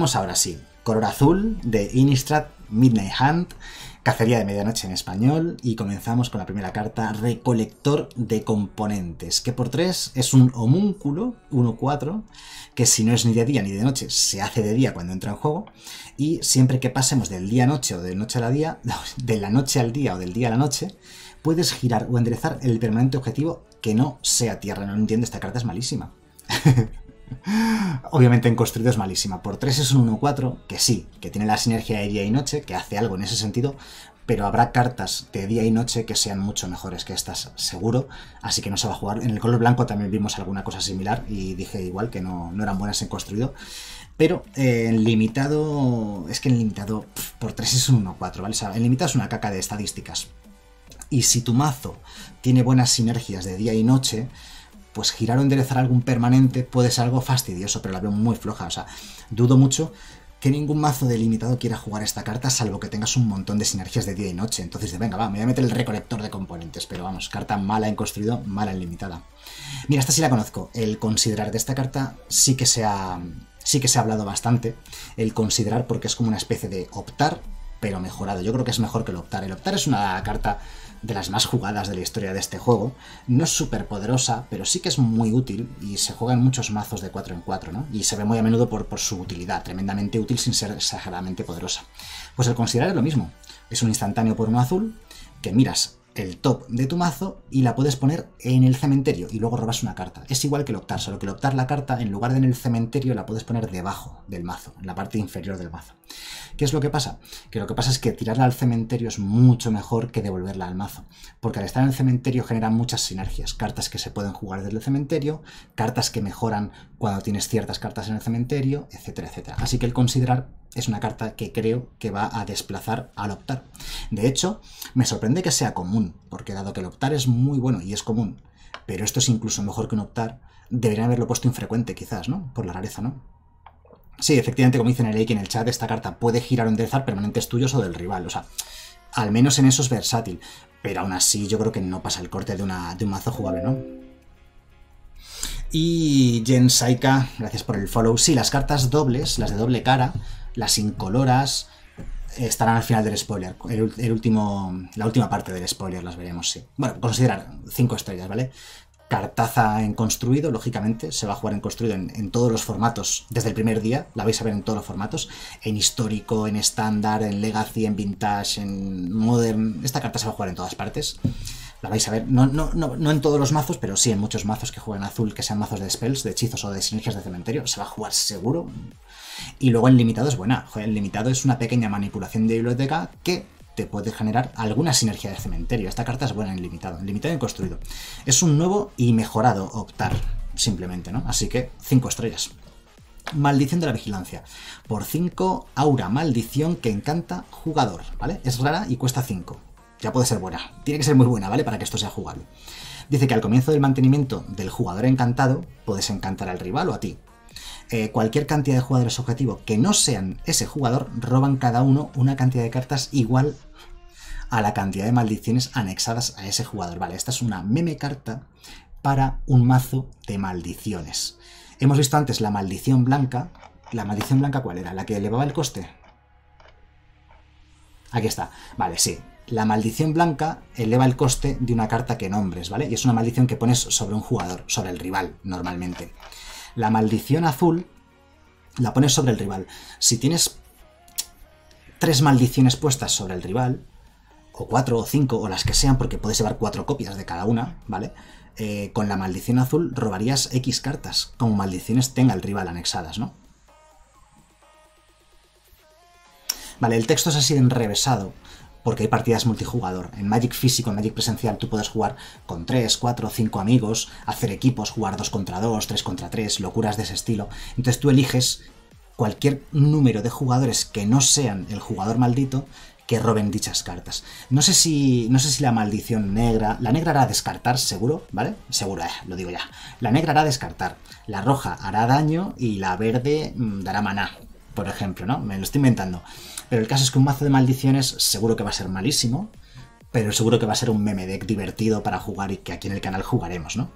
Ahora sí. Color azul de Innistrad Midnight Hunt. Cacería de medianoche en español y comenzamos con la primera carta, Recolector de componentes, que por 3 es un homúnculo 1-4, que si no es ni de día ni de noche, se hace de día cuando entra en juego, y siempre que pasemos del día a noche o de noche a la día, de la noche al día o del día a la noche, puedes girar o enderezar el permanente objetivo que no sea tierra. No entiendo, esta carta es malísima. Obviamente en construido es malísima. Por 3 es un 1-4, que sí, que tiene la sinergia de día y noche, que hace algo en ese sentido, pero habrá cartas de día y noche que sean mucho mejores que estas, seguro, así que no se va a jugar. En el color blanco también vimos alguna cosa similar y dije igual que no, eran buenas en construido. Pero eh, en limitado, es que en limitado por 3 es un 1-4, ¿vale? En limitado es una caca de estadísticas. Y si tu mazo tiene buenas sinergias de día y noche, pues girar o enderezar algún permanente puede ser algo fastidioso, pero la veo muy floja. O sea, dudo mucho que ningún mazo delimitado quiera jugar esta carta, salvo que tengas un montón de sinergias de día y noche. Entonces, de venga, va, me voy a meter el recolector de componentes, pero vamos, carta mala en construido, mala en limitada. Mira, esta sí la conozco. El considerar de esta carta sí que se ha, sí que se ha hablado bastante. El considerar porque es como una especie de optar, pero mejorado. Yo creo que es mejor que el optar. El optar es una carta de las más jugadas de la historia de este juego. No es súper poderosa, pero sí que es muy útil y se juega en muchos mazos de 4 en 4, ¿no? Y se ve muy a menudo por, su utilidad, tremendamente útil sin ser exageradamente poderosa. Pues el considerar es lo mismo. Es un instantáneo por uno azul que miras el top de tu mazo y la puedes poner en el cementerio y luego robas una carta. Es igual que el optar, solo que el optar la carta en lugar de en el cementerio la puedes poner debajo del mazo, en la parte inferior del mazo. ¿Qué es lo que pasa? Que lo que pasa es que tirarla al cementerio es mucho mejor que devolverla al mazo, porque al estar en el cementerio genera muchas sinergias, cartas que se pueden jugar desde el cementerio, cartas que mejoran cuando tienes ciertas cartas en el cementerio, etcétera, etcétera. Así que el considerar es una carta que creo que va a desplazar al optar. De hecho, me sorprende que sea común, porque dado que el optar es muy bueno y es común, pero esto es incluso mejor que un optar, deberían haberlo puesto infrecuente quizás, ¿no? Por la rareza, ¿no? Sí, efectivamente, como dice Nereki en el chat, esta carta puede girar o enderezar permanentes tuyos o del rival, o sea, al menos en eso es versátil, pero aún así yo creo que no pasa el corte de, una, de un mazo jugable, ¿no? Y Jen Saika, gracias por el follow. Sí, las cartas dobles, las de doble cara, las incoloras estarán al final del spoiler. El, último, la última parte del spoiler las veremos, sí. Bueno, considerar 5 estrellas, ¿vale? Cartaza en construido, lógicamente, se va a jugar en construido en, todos los formatos desde el primer día, la vais a ver en todos los formatos, en histórico, en estándar, en legacy, en vintage, en modern, esta carta se va a jugar en todas partes, la vais a ver, no, no, no, no en todos los mazos, pero sí en muchos mazos que juegan azul, que sean mazos de spells, de hechizos o de sinergias de cementerio, se va a jugar seguro, y luego en limitado es buena. En limitado es una pequeña manipulación de biblioteca que te puede generar alguna sinergia de cementerio. Esta carta es buena en limitado, en limitado y construido. Es un nuevo y mejorado optar, simplemente, ¿no? Así que 5 estrellas. Maldición de la vigilancia. Por 5, aura maldición que encanta jugador, ¿vale? Es rara y cuesta 5. Ya puede ser buena. Tiene que ser muy buena, ¿vale? Para que esto sea jugable. Dice que al comienzo del mantenimiento del jugador encantado, puedes encantar al rival o a ti. Eh, cualquier cantidad de jugadores objetivo que no sean ese jugador roban cada uno una cantidad de cartas igual a la cantidad de maldiciones anexadas a ese jugador. Vale, esta es una meme carta para un mazo de maldiciones. Hemos visto antes la maldición blanca. ¿La maldición blanca cuál era? ¿La que elevaba el coste? Aquí está. Vale, sí. La maldición blanca eleva el coste de una carta que nombres, ¿vale? Y es una maldición que pones sobre un jugador, sobre el rival, normalmente. La maldición azul la pones sobre el rival. Si tienes tres maldiciones puestas sobre el rival, o cuatro o cinco, o las que sean, porque puedes llevar cuatro copias de cada una, ¿vale? Eh, con la maldición azul robarías X cartas, como maldiciones tenga el rival anexadas, ¿no? Vale, el texto es así enrevesado, porque hay partidas multijugador. En Magic físico, en Magic presencial, tú puedes jugar con 3, 4, 5 amigos, hacer equipos, jugar 2 contra 2, 3 contra 3, locuras de ese estilo. Entonces tú eliges cualquier número de jugadores que no sean el jugador maldito que roben dichas cartas. No sé si, no sé si la maldición negra... La negra hará descartar, seguro, ¿vale? Seguro, eh, lo digo ya. La negra hará descartar, la roja hará daño y la verde mm, dará maná, por ejemplo, ¿no? Me lo estoy inventando. Pero el caso es que un mazo de maldiciones seguro que va a ser malísimo, pero seguro que va a ser un meme deck divertido para jugar y que aquí en el canal jugaremos, ¿no?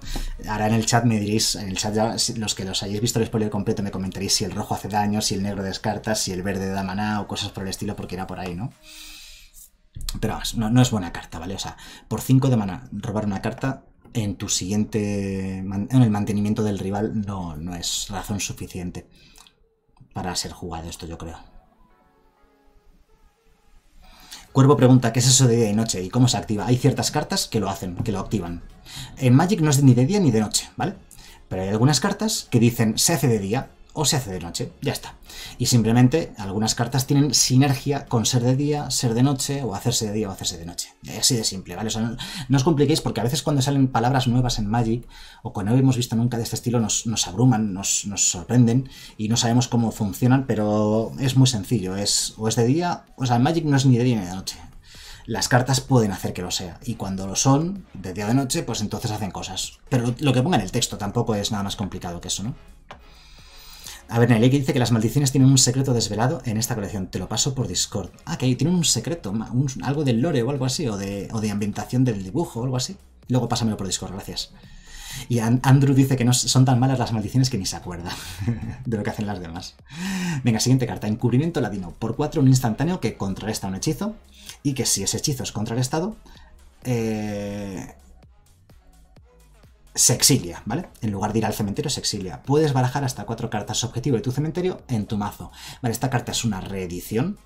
Ahora en el chat me diréis, en el chat ya, los que los hayáis visto el spoiler completo me comentaréis si el rojo hace daño, si el negro descarta, si el verde da maná o cosas por el estilo, porque irá por ahí, ¿no? Pero no, no es buena carta, ¿vale? O sea, por 5 de maná, robar una carta en tu siguiente. en el mantenimiento del rival no, no es razón suficiente para ser jugado esto, yo creo. Cuervo pregunta qué es eso de día y noche y cómo se activa. Hay ciertas cartas que lo hacen, que lo activan. En Magic no es ni de día ni de noche, ¿vale? Pero hay algunas cartas que dicen se hace de día o se hace de noche, ya está. Y simplemente algunas cartas tienen sinergia con ser de día, ser de noche, o hacerse de día o hacerse de noche. Así de simple, ¿vale? O sea, no, os compliquéis porque a veces cuando salen palabras nuevas en Magic, o cuando no hemos visto nunca de este estilo, nos, abruman, nos, sorprenden y no sabemos cómo funcionan, pero es muy sencillo. Es, o es de día, o sea, en Magic no es ni de día ni de noche. Las cartas pueden hacer que lo sea. Y cuando lo son, de día o de noche, pues entonces hacen cosas. Pero lo que ponga en el texto tampoco es nada más complicado que eso, ¿no? A ver, Nelly dice que las maldiciones tienen un secreto desvelado en esta colección. Te lo paso por Discord. Ah, que tienen un secreto, algo del lore o algo así, o de, o de ambientación del dibujo o algo así. Luego pásamelo por Discord, gracias. Y Andrew dice que no son tan malas las maldiciones que ni se acuerda de lo que hacen las demás. Venga, siguiente carta. Encubrimiento ladino. Por 4 un instantáneo que contrarresta un hechizo. Y que si ese hechizo es contrarrestado, eh, se exilia, ¿vale? En lugar de ir al cementerio, se exilia. Puedes barajar hasta cuatro cartas objetivo de tu cementerio en tu mazo. Vale, esta carta es una reedición.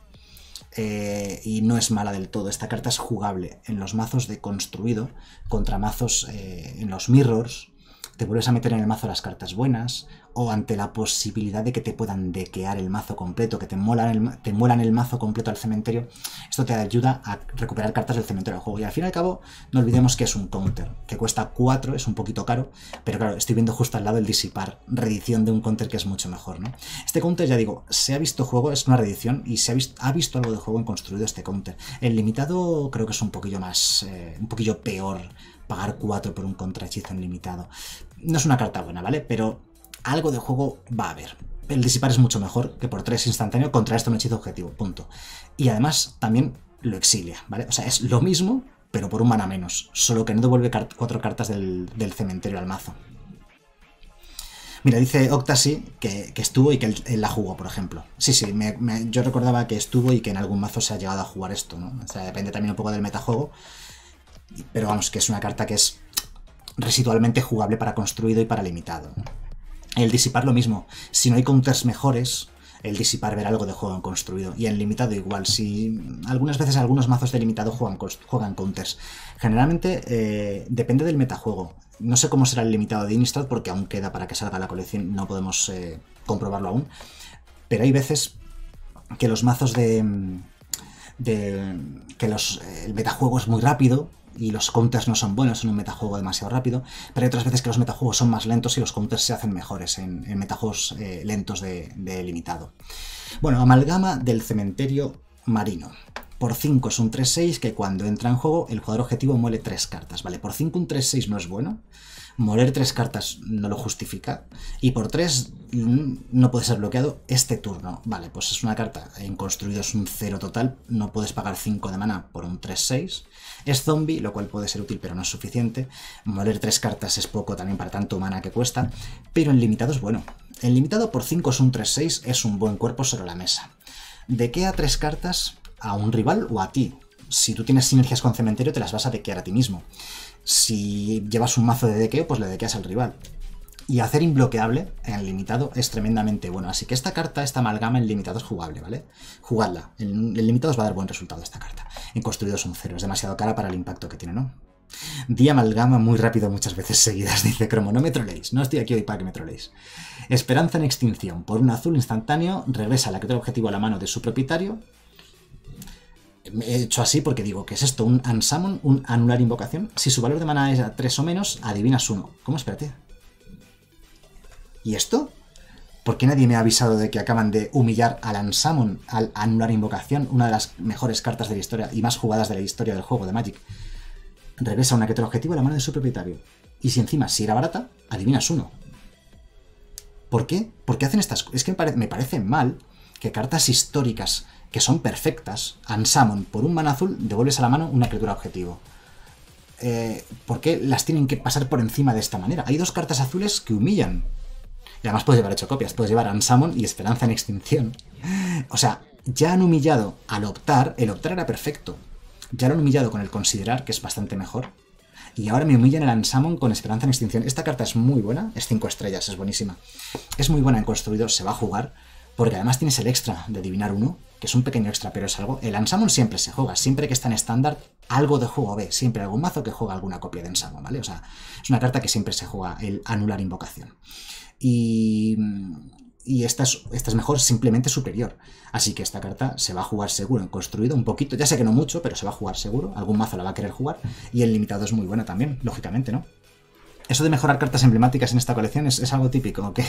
Eh, y no es mala del todo. Esta carta es jugable en los mazos de construido contra mazos eh, en los mirrors. Te vuelves a meter en el mazo las cartas buenas o ante la posibilidad de que te puedan dequear el mazo completo, que te molan el, te muelan el mazo completo al cementerio, esto te ayuda a recuperar cartas del cementerio del juego. Y al fin y al cabo, no olvidemos que es un counter, que cuesta 4, es un poquito caro, pero claro, estoy viendo justo al lado el disipar, reedición de un counter que es mucho mejor, ¿no? Este counter, ya digo, se ha visto juego, es una reedición, y se ha visto, ha visto algo de juego en construido este counter. El limitado creo que es un poquillo más, eh, un poquillo peor pagar 4 por un contrahechizo en limitado. No es una carta buena, ¿vale? Pero algo de juego va a haber. El disipar es mucho mejor que por 3 instantáneo contra esto un hechizo objetivo, punto. Y además también lo exilia, ¿vale? O sea, es lo mismo, pero por un mana menos, solo que no devuelve cuatro cartas del, cementerio al mazo. Mira, dice Octasi que, estuvo y que él, la jugó, por ejemplo. Sí, sí, yo recordaba que estuvo y que en algún mazo se ha llegado a jugar esto, ¿no? O sea, depende también un poco del metajuego. Pero vamos, que es una carta que es residualmente jugable para construido y para limitado. El disipar lo mismo. Si no hay counters mejores, el disipar ver algo de juego construido. Y en limitado igual. Si algunas veces algunos mazos de limitado juegan, juegan counters. Generalmente eh, depende del metajuego. No sé cómo será el limitado de Innistrad porque aún queda para que salga la colección. No podemos eh, comprobarlo aún. Pero hay veces que los mazos de... de que los, el metajuego es muy rápido y los counters no son buenos en un metajuego demasiado rápido, pero hay otras veces que los metajuegos son más lentos y los counters se hacen mejores en, metajuegos eh, lentos de, limitado. Bueno, amalgama del cementerio marino. Por 5 es un 3-6 que cuando entra en juego el jugador objetivo muele 3 cartas, ¿vale? Por 5 un 3-6 no es bueno, moler 3 cartas no lo justifica, y por 3 mm, no puede ser bloqueado este turno. Vale, pues es una carta en construido es un 0 total, no puedes pagar 5 de mana por un 3-6, es zombie, lo cual puede ser útil pero no es suficiente. Moler tres cartas es poco también para tanto mana que cuesta, pero en limitado es bueno. En limitado por 5 es un 3-6, es un buen cuerpo sobre la mesa. ¿De qué a tres cartas a un rival o a ti? Si tú tienes sinergias con cementerio te las vas a dequear a ti mismo. Si llevas un mazo de dequeo, pues le dequeas al rival. Y hacer imbloqueable en el limitado es tremendamente bueno. Así que esta carta, esta amalgama en limitado es jugable, ¿vale? Jugadla. En el limitado os va a dar buen resultado esta carta. En construido es un cero. Es demasiado cara para el impacto que tiene, ¿no? Di amalgama muy rápido muchas veces seguidas, dice Cromo. No me troleéis, no estoy aquí hoy para que me troleéis. Esperanza en extinción. Por un azul instantáneo, regresa la tiene objetivo a la mano de su propietario. He hecho así porque digo, ¿qué es esto? ¿Un unsummon? ¿Un anular invocación? Si su valor de mana es a 3 o menos, adivinas uno. ¿Cómo? Espérate. ¿Y esto? ¿Por qué nadie me ha avisado de que acaban de humillar al Ansamon al anular invocación, una de las mejores cartas de la historia y más jugadas de la historia del juego de Magic? Regresa una que te objetivo a la mano de su propietario. Y si encima, si era barata, adivinas uno. ¿Por qué? ¿Por qué hacen estas cosas? Es que me, parece mal que cartas históricas que son perfectas, Ansamon, por un mana azul, devuelves a la mano una criatura objetivo. Eh, ¿Por qué las tienen que pasar por encima de esta manera? Hay dos cartas azules que humillan. Y además puedes llevar ocho copias, puedes llevar Ansamon y Esperanza en Extinción. O sea, ya han humillado al optar, el optar era perfecto. Ya lo han humillado con el considerar, que es bastante mejor. Y ahora me humillan el Ansamon con Esperanza en Extinción. Esta carta es muy buena, es 5 estrellas, es buenísima. Es muy buena en construido, se va a jugar, porque además tienes el extra de adivinar uno, que es un pequeño extra, pero es algo. El Ansamon siempre se juega, siempre que está en estándar, algo de juego ve, siempre algún mazo que juega alguna copia de Ansamon, ¿vale? O sea, es una carta que siempre se juega, el anular invocación. Y y esta es, esta es mejor, simplemente superior. Así que esta carta se va a jugar seguro en construido, un poquito, ya sé que no mucho, pero se va a jugar seguro, algún mazo la va a querer jugar, y el limitado es muy buena también, lógicamente, ¿no? Eso de mejorar cartas emblemáticas en esta colección es, algo típico, ¿ok?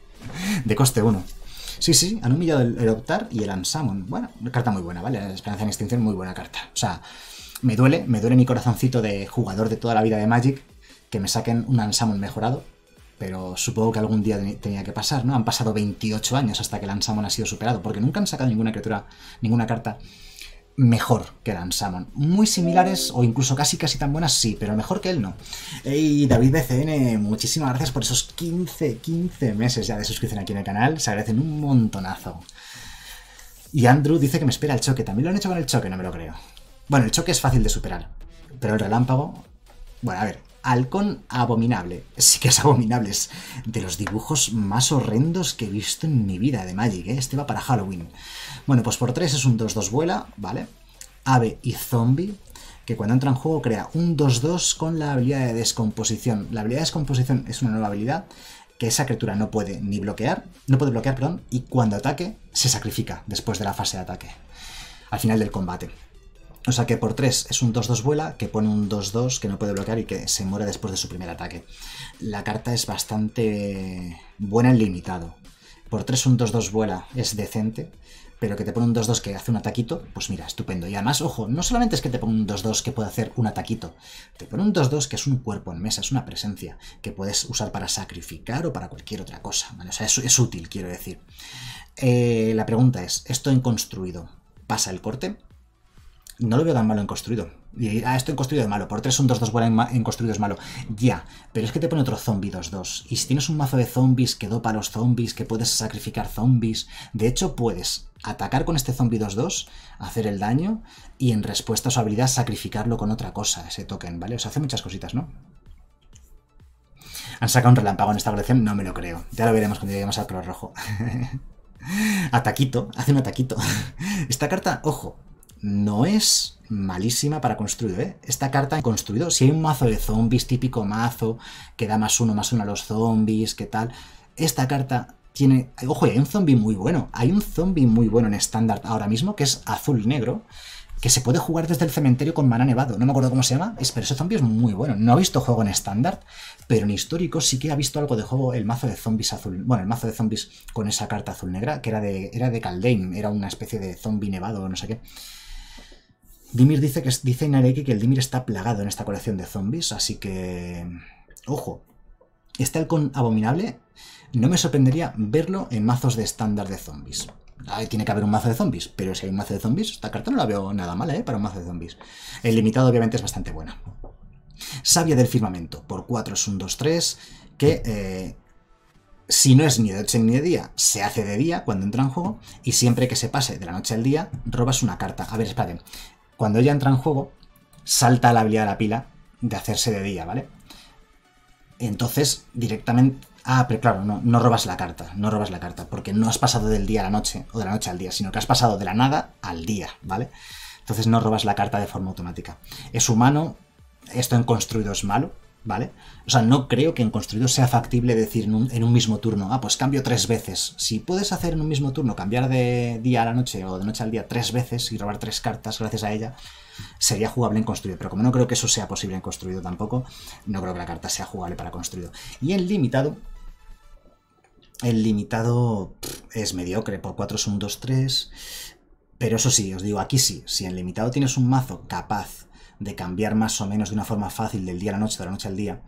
De coste 1. Sí, sí, han humillado el, Optar y el Ansamon. Bueno, carta muy buena, ¿vale? Esperanza en extinción, muy buena carta. O sea, me duele, me duele mi corazoncito de jugador de toda la vida de Magic que me saquen un Ansamon mejorado, pero supongo que algún día tenía que pasar, ¿no? Han pasado 28 años hasta que el Ansamon ha sido superado, porque nunca han sacado ninguna criatura, ninguna carta mejor que el Ansamon. Muy similares, o incluso casi casi tan buenas, sí, pero mejor que él no. Y David BCN, muchísimas gracias por esos 15, 15 meses ya de suscripción aquí en el canal, se agradecen un montonazo. Y Andrew dice que me espera el choque, también lo han hecho con el choque, no me lo creo. Bueno, el choque es fácil de superar, pero el relámpago... Bueno, a ver, Halcón abominable. Sí que es abominable. Es de los dibujos más horrendos que he visto en mi vida de Magic, ¿eh? Este va para Halloween. Bueno, pues por 3 es un 2-2 vuela, ¿vale? Ave y zombie, que cuando entra en juego crea un 2-2 con la habilidad de descomposición. La habilidad de descomposición es una nueva habilidad que esa criatura no puede ni bloquear, no puede bloquear, perdón, y cuando ataque se sacrifica después de la fase de ataque, al final del combate. O sea que por 3 es un 2-2 vuela, que pone un 2-2 que no puede bloquear y que se muere después de su primer ataque. La carta es bastante buena en limitado. Por 3 un 2-2 vuela es decente, pero que te pone un 2-2 que hace un ataquito, pues mira, estupendo. Y además, ojo, no solamente es que te pone un 2-2 que puede hacer un ataquito, te pone un 2-2 que es un cuerpo en mesa, es una presencia que puedes usar para sacrificar o para cualquier otra cosa. O sea, es, útil, quiero decir. Eh, la pregunta es, ¿esto en construido pasa el corte? No lo veo tan malo en construido. Y, ah, esto en construido es malo. Por 3 un 2-2 buena en, construido es malo. Ya, pero es que te pone otro zombie 2-2. Y si tienes un mazo de zombies que dopa a los zombies, que puedes sacrificar zombies. De hecho, puedes atacar con este zombie 2-2, hacer el daño y en respuesta a su habilidad sacrificarlo con otra cosa, ese token, ¿vale? O sea, hace muchas cositas, ¿no? ¿Han sacado un relámpago en esta colección? No me lo creo. Ya lo veremos cuando lleguemos al color rojo. ataquito, hace un ataquito. Esta carta, ojo, no es malísima para construir, ¿eh? Esta carta en construido, si hay un mazo de zombies, típico mazo, que da más uno, más uno a los zombies, ¿qué tal? Esta carta tiene... Ojo, hay un zombie muy bueno. Hay un zombie muy bueno en estándar ahora mismo, que es azul negro, que se puede jugar desde el cementerio con mana nevado. No me acuerdo cómo se llama, pero ese zombie es muy bueno. No ha visto juego en estándar, pero en histórico sí que ha visto algo de juego el mazo de zombies azul. Bueno, el mazo de zombies con esa carta azul negra, que era de, era de Kaldheim, era una especie de zombie nevado o no sé qué. Dimir dice que dice que el Dimir está plagado en esta colección de zombies, así que. Ojo. Este halcón abominable no me sorprendería verlo en mazos de estándar de zombies. tiene que haber un mazo de zombies, pero si hay un mazo de zombies, esta carta no la veo nada mala, ¿eh? Para un mazo de zombies. El limitado, obviamente, es bastante buena. Sabia del firmamento, por 4 es un 2-3, que eh, si no es ni de noche ni de día, se hace de día cuando entra en juego, y siempre que se pase de la noche al día, robas una carta. A ver, espérate. Cuando ella entra en juego, salta la habilidad de la pila de hacerse de día, ¿vale? Entonces, directamente... Ah, pero claro, no, no robas la carta, no robas la carta, porque no has pasado del día a la noche, o de la noche al día, sino que has pasado de la nada al día, ¿vale? Entonces no robas la carta de forma automática. Es humano, esto en construido es malo, ¿vale? O sea, no creo que en construido sea factible decir en un, mismo turno, ah, pues cambio tres veces. Si puedes hacer en un mismo turno cambiar de día a la noche o de noche al día tres veces y robar tres cartas gracias a ella, sería jugable en construido. Pero como no creo que eso sea posible en construido tampoco, no creo que la carta sea jugable para construido. Y en limitado, el limitado es mediocre, por 4 es un 2-3. Pero eso sí, os digo, aquí sí, si en limitado tienes un mazo capaz de cambiar más o menos de una forma fácil del día a la noche, de la noche al día.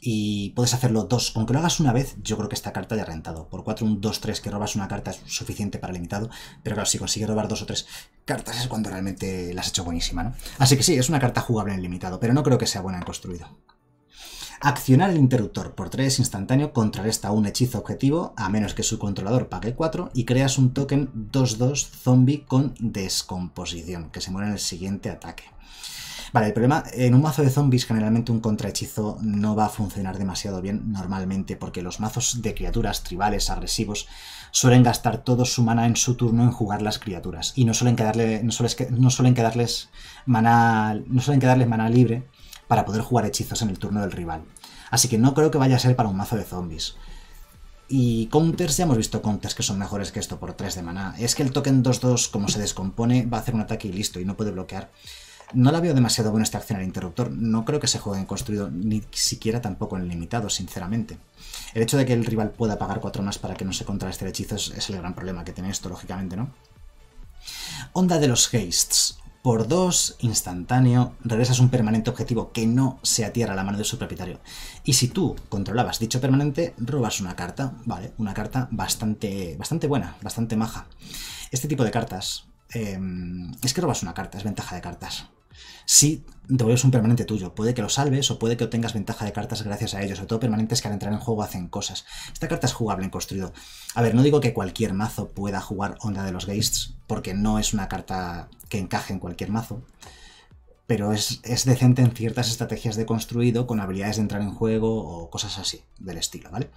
Y puedes hacerlo dos, aunque lo hagas una vez, yo creo que esta carta ya rentado. Por 4, un 2, 3 que robas una carta es suficiente para limitado, pero claro, si consigues robar dos o tres cartas es cuando realmente la has hecho buenísima, ¿no? Así que sí, es una carta jugable en limitado, pero no creo que sea buena en construido. Accionar el interruptor por 3 instantáneo contrarresta un hechizo objetivo a menos que su controlador pague 4 y creas un token 2-2 zombie con descomposición que se muere en el siguiente ataque. Vale, el problema, en un mazo de zombies generalmente un contrahechizo no va a funcionar demasiado bien normalmente porque los mazos de criaturas tribales agresivos suelen gastar todo su mana en su turno en jugar las criaturas y no suelen, quedarle, no suelen quedarles mana, no suelen quedarles mana libre para poder jugar hechizos en el turno del rival. Así que no creo que vaya a ser para un mazo de zombies. Y counters, ya hemos visto counters que son mejores que esto por 3 de maná. Es que el token 2-2, como se descompone, va a hacer un ataque y listo, y no puede bloquear. No la veo demasiado buena esta acción al interruptor. No creo que se juegue en construido, ni siquiera tampoco en limitado, sinceramente. El hecho de que el rival pueda pagar 4 más para que no se contraste el hechizo es, es el gran problema que tiene esto, lógicamente, ¿no? Onda de los hastes por 2 instantáneo, regresas un permanente objetivo que no se atierra a la mano de su propietario. Y si tú controlabas dicho permanente, robas una carta, ¿vale? Una carta bastante, bastante buena, bastante maja. Este tipo de cartas... Em, es que robas una carta, es ventaja de cartas si devuelves un permanente tuyo. Puede que lo salves o puede que obtengas ventaja de cartas gracias a ellos, sobre todo permanentes que al entrar en juego hacen cosas. Esta carta es jugable en construido. A ver, no digo que cualquier mazo pueda jugar Onda de los Geists, porque no es una carta que encaje en cualquier mazo, pero es, es, decente en ciertas estrategias de construido con habilidades de entrar en juego o cosas así, del estilo, ¿vale?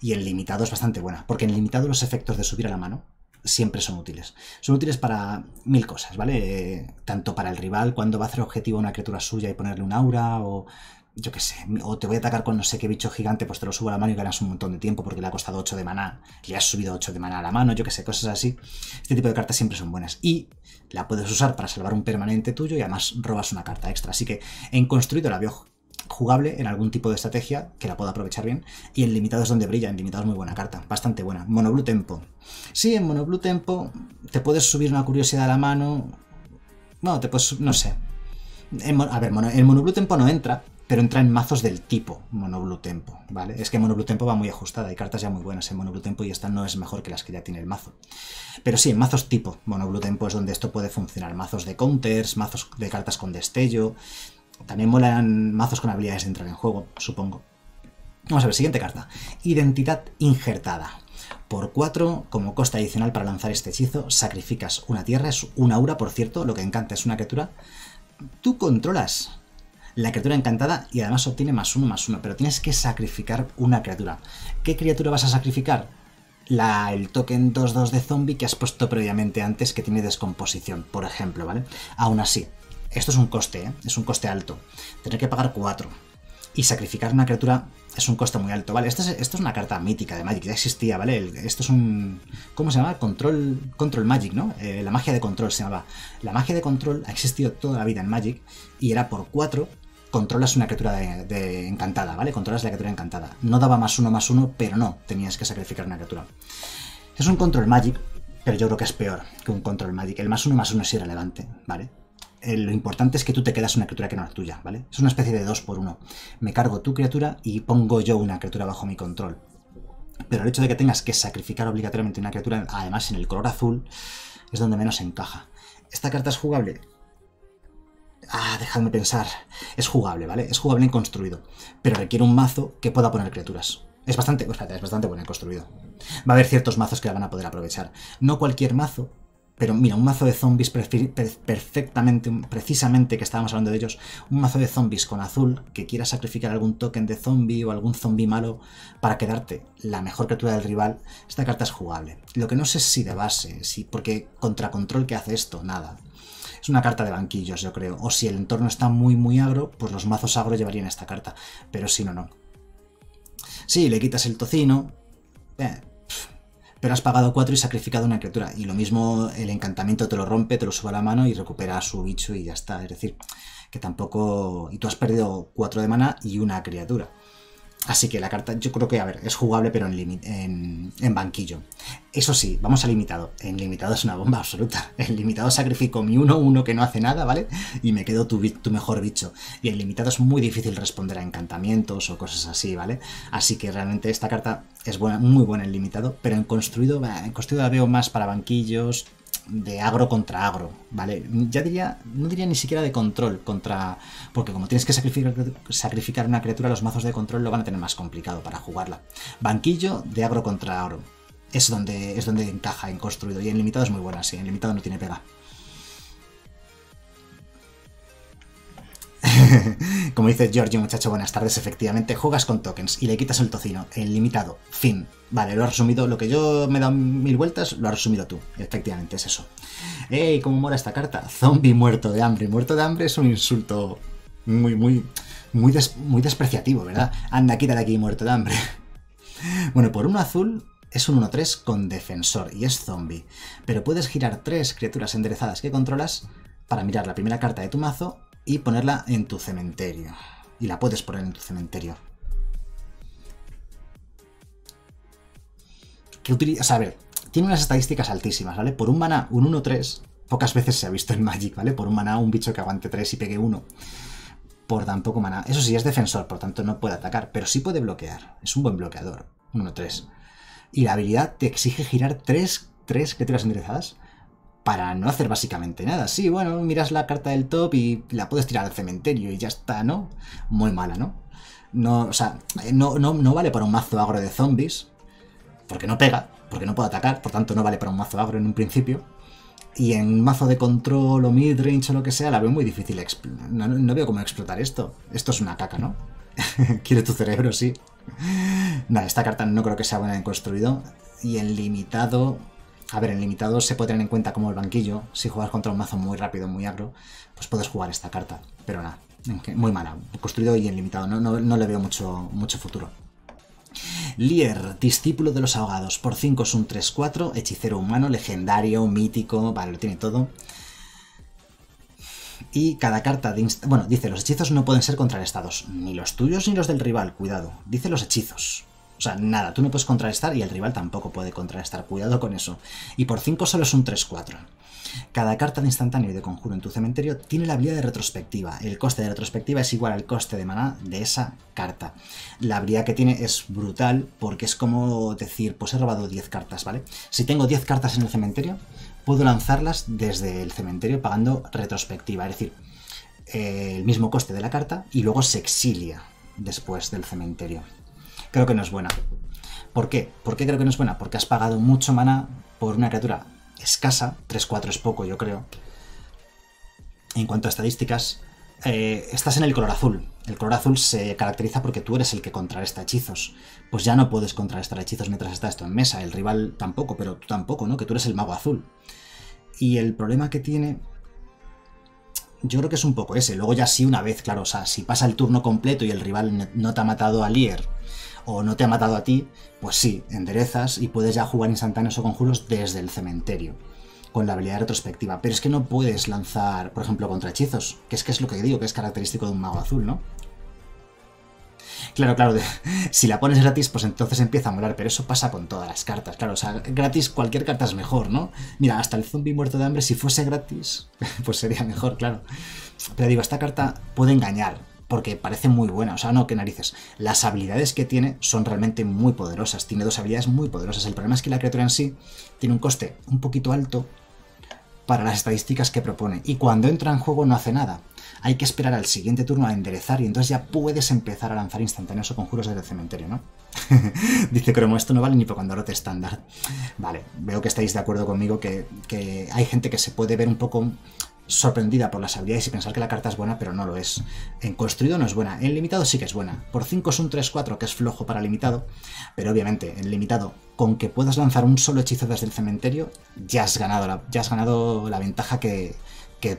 Y el limitado es bastante buena, porque en limitado los efectos de subir a la mano siempre son útiles. Son útiles para mil cosas, ¿vale? Tanto para el rival cuando va a hacer objetivo a una criatura suya y ponerle un aura, o yo qué sé, o te voy a atacar con no sé qué bicho gigante, pues te lo subo a la mano y ganas un montón de tiempo porque le ha costado 8 de maná, le has subido 8 de maná a la mano, yo qué sé, cosas así. Este tipo de cartas siempre son buenas. Y la puedes usar para salvar un permanente tuyo y además robas una carta extra. Así que en construido la veo jugable en algún tipo de estrategia que la pueda aprovechar bien. Y en limitado es donde brilla, en limitado es muy buena carta, bastante buena. Monoblue Tempo. Sí, en Monoblue Tempo te puedes subir una curiosidad a la mano. Bueno, te puedes, no sé. a ver, el Monoblue Tempo no entra, pero entra en mazos del tipo Monoblue Tempo, ¿vale? Es que Monoblue Tempo va muy ajustada, hay cartas ya muy buenas en Monoblue Tempo y esta no es mejor que las que ya tiene el mazo. Pero sí, en mazos tipo Monoblue Tempo es donde esto puede funcionar. Mazos de counters, mazos de cartas con destello, también molan mazos con habilidades de entrar en juego, supongo. Vamos a ver, siguiente carta. Identidad injertada. Por 4, como costa adicional para lanzar este hechizo, sacrificas una tierra, es una aura, por cierto, lo que encanta es una criatura. Tú controlas la criatura encantada y además obtiene más uno más uno, pero tienes que sacrificar una criatura. ¿Qué criatura vas a sacrificar? La, el token 2-2 de zombie que has puesto previamente antes que tiene descomposición, por ejemplo, ¿vale? Aún así, esto es un coste, ¿eh? es un coste alto. Tener que pagar 4 y sacrificar una criatura es un coste muy alto, ¿vale? Esto es, esto es una carta mítica de Magic, ya existía, ¿vale? Esto es un... ¿Cómo se llama? Control, control Magic, ¿no? Eh, la magia de control se llamaba. La magia de control ha existido toda la vida en Magic y era por 4 controlas una criatura de, encantada, ¿vale? Controlas la criatura encantada. No daba más uno más uno, pero no, tenías que sacrificar una criatura. Es un control Magic, pero yo creo que es peor que un control Magic. El más uno más uno es irrelevante, ¿vale? Eh, lo importante es que tú te quedas una criatura que no es tuya, ¿vale? Es una especie de dos por uno. Me cargo tu criatura y pongo yo una criatura bajo mi control. Pero el hecho de que tengas que sacrificar obligatoriamente una criatura, además en el color azul, es donde menos encaja. ¿Esta carta es jugable? Ah, dejadme pensar. Es jugable, ¿vale? Es jugable en construido. Pero requiere un mazo que pueda poner criaturas. Es bastante, es bastante bueno en construido. Va a haber ciertos mazos que la van a poder aprovechar. No cualquier mazo pero mira, un mazo de zombies perfectamente, precisamente que estábamos hablando de ellos, un mazo de zombies con azul que quiera sacrificar algún token de zombie o algún zombie malo para quedarte la mejor criatura del rival, esta carta es jugable. Lo que no sé si de base, si porque contra control que hace esto, nada. Es una carta de banquillos, yo creo. O si el entorno está muy, muy agro, pues los mazos agro llevarían esta carta. Pero si no, no. Sí, le quitas el tocino. Eh, pero has pagado 4 y sacrificado una criatura. Y lo mismo el encantamiento te lo rompe, te lo sube a la mano y recupera su bicho y ya está. Es decir, que tampoco... Y tú has perdido 4 de mana y una criatura. Así que la carta yo creo que, a ver, es jugable pero en, en, banquillo. Eso sí, vamos a limitado. En limitado es una bomba absoluta. En limitado sacrifico mi 1-1 que no hace nada, ¿vale? Y me quedo tu, tu, mejor bicho. Y en limitado es muy difícil responder a encantamientos o cosas así, ¿vale? Así que realmente esta carta es buena, muy buena en limitado, pero en construido, en construido la veo más para banquillos, de agro contra agro, ¿vale? Ya diría, no diría ni siquiera de control contra... Porque como tienes que sacrificar, sacrificar una criatura, los mazos de control lo van a tener más complicado para jugarla. Banquillo de agro contra agro. Es donde, es donde encaja en construido. Y en limitado es muy buena, sí. En limitado no tiene pega. Como dice Giorgio, muchacho, buenas tardes. Efectivamente, juegas con tokens y le quitas el tocino, el limitado, fin. Vale, lo has resumido. Lo que yo me he dado mil vueltas, lo has resumido tú. Efectivamente, es eso. ¡Ey! ¿Cómo mola esta carta? Zombie muerto de hambre. Muerto de hambre es un insulto muy, muy, muy, despreciativo, ¿verdad? Anda, quita de aquí, muerto de hambre. Bueno, por uno azul es un 1-3 con defensor y es zombie. Pero puedes girar tres criaturas enderezadas que controlas para mirar la primera carta de tu mazo y ponerla en tu cementerio. Y la puedes poner en tu cementerio. Que utiliza, a ver, tiene unas estadísticas altísimas, ¿vale? Por un mana, un 1-3, pocas veces se ha visto en Magic, ¿vale? Por un mana, un bicho que aguante 3 y pegue 1. Por tan poco mana. Eso sí, es defensor, por tanto no puede atacar, pero sí puede bloquear. Es un buen bloqueador. 1-3. Y la habilidad te exige girar 3, 3 criaturas enderezadas para no hacer básicamente nada. Sí, bueno, miras la carta del top y la puedes tirar al cementerio y ya está, ¿no? Muy mala, ¿no? No, o sea, no, no, vale para un mazo agro de zombies, porque no pega, porque no puede atacar, por tanto no vale para un mazo agro en un principio. Y en mazo de control o midrange o lo que sea, la veo muy difícil. No, no veo cómo explotar esto. Esto es una caca, ¿no? Quiere tu cerebro, sí. Nada, esta carta no creo que sea buena en construido. Y en limitado, a ver, en limitado se puede tener en cuenta como el banquillo. Si juegas contra un mazo muy rápido, muy agro, pues puedes jugar esta carta. Pero nada, muy mala. Construido y en limitado. No, le veo mucho, mucho futuro. Lier, discípulo de los ahogados. Por 5 es un 3-4, hechicero humano, legendario, mítico, vale, lo tiene todo. Y cada carta de... Bueno, dice, los hechizos no pueden ser contrarrestados. Ni los tuyos ni los del rival, cuidado. Dice los hechizos. O sea, nada, tú no puedes contrarrestar y el rival tampoco puede contrarrestar. Cuidado con eso. Y por 5 solo es un 3-4. Cada carta de instantáneo y de conjuro en tu cementerio tiene la habilidad de retrospectiva. El coste de retrospectiva es igual al coste de maná de esa carta. La habilidad que tiene es brutal porque es como decir, pues he robado 10 cartas, ¿vale? Si tengo 10 cartas en el cementerio, puedo lanzarlas desde el cementerio pagando retrospectiva. Es decir, eh, el mismo coste de la carta y luego se exilia después del cementerio creo que no es buena. ¿Por qué? ¿Por qué creo que no es buena? Porque has pagado mucho mana por una criatura escasa, 3-4 es poco yo creo. En cuanto a estadísticas, eh, estás en el color azul. El color azul se caracteriza porque tú eres el que contrarresta hechizos. Pues ya no puedes contrarrestar hechizos mientras está esto en mesa. El rival tampoco, pero tú tampoco, ¿no? Que tú eres el mago azul. Y el problema que tiene yo creo que es un poco ese. Luego ya sí una vez, claro, o sea, si pasa el turno completo y el rival no te ha matado a Lier o no te ha matado a ti, pues sí, enderezas y puedes ya jugar instantáneos o conjuros desde el cementerio, con la habilidad retrospectiva. Pero es que no puedes lanzar, por ejemplo, contra hechizos, que es que es lo que digo, que es característico de un mago azul, ¿no? Claro, claro, si la pones gratis, pues entonces empieza a molar, pero eso pasa con todas las cartas, claro, o sea, gratis cualquier carta es mejor, ¿no? Mira, hasta el zombie muerto de hambre, si fuese gratis, pues sería mejor, claro. Pero digo, esta carta puede engañar, porque parece muy buena, o sea, no, que narices. Las habilidades que tiene son realmente muy poderosas, tiene dos habilidades muy poderosas. El problema es que la criatura en sí tiene un coste un poquito alto para las estadísticas que propone, y cuando entra en juego no hace nada. Hay que esperar al siguiente turno a enderezar y entonces ya puedes empezar a lanzar instantáneos o conjuros desde el cementerio, ¿no? Dice Cromo, esto no vale ni para cuando estándar. Vale, veo que estáis de acuerdo conmigo que hay gente que se puede ver un poco sorprendida por las habilidades y pensar que la carta es buena, pero no lo es. En construido no es buena, en limitado sí que es buena. Por 5 es un 3-4 que es flojo para limitado, pero obviamente en limitado, con que puedas lanzar un solo hechizo desde el cementerio, ya has ganado la, ya has ganado la ventaja que,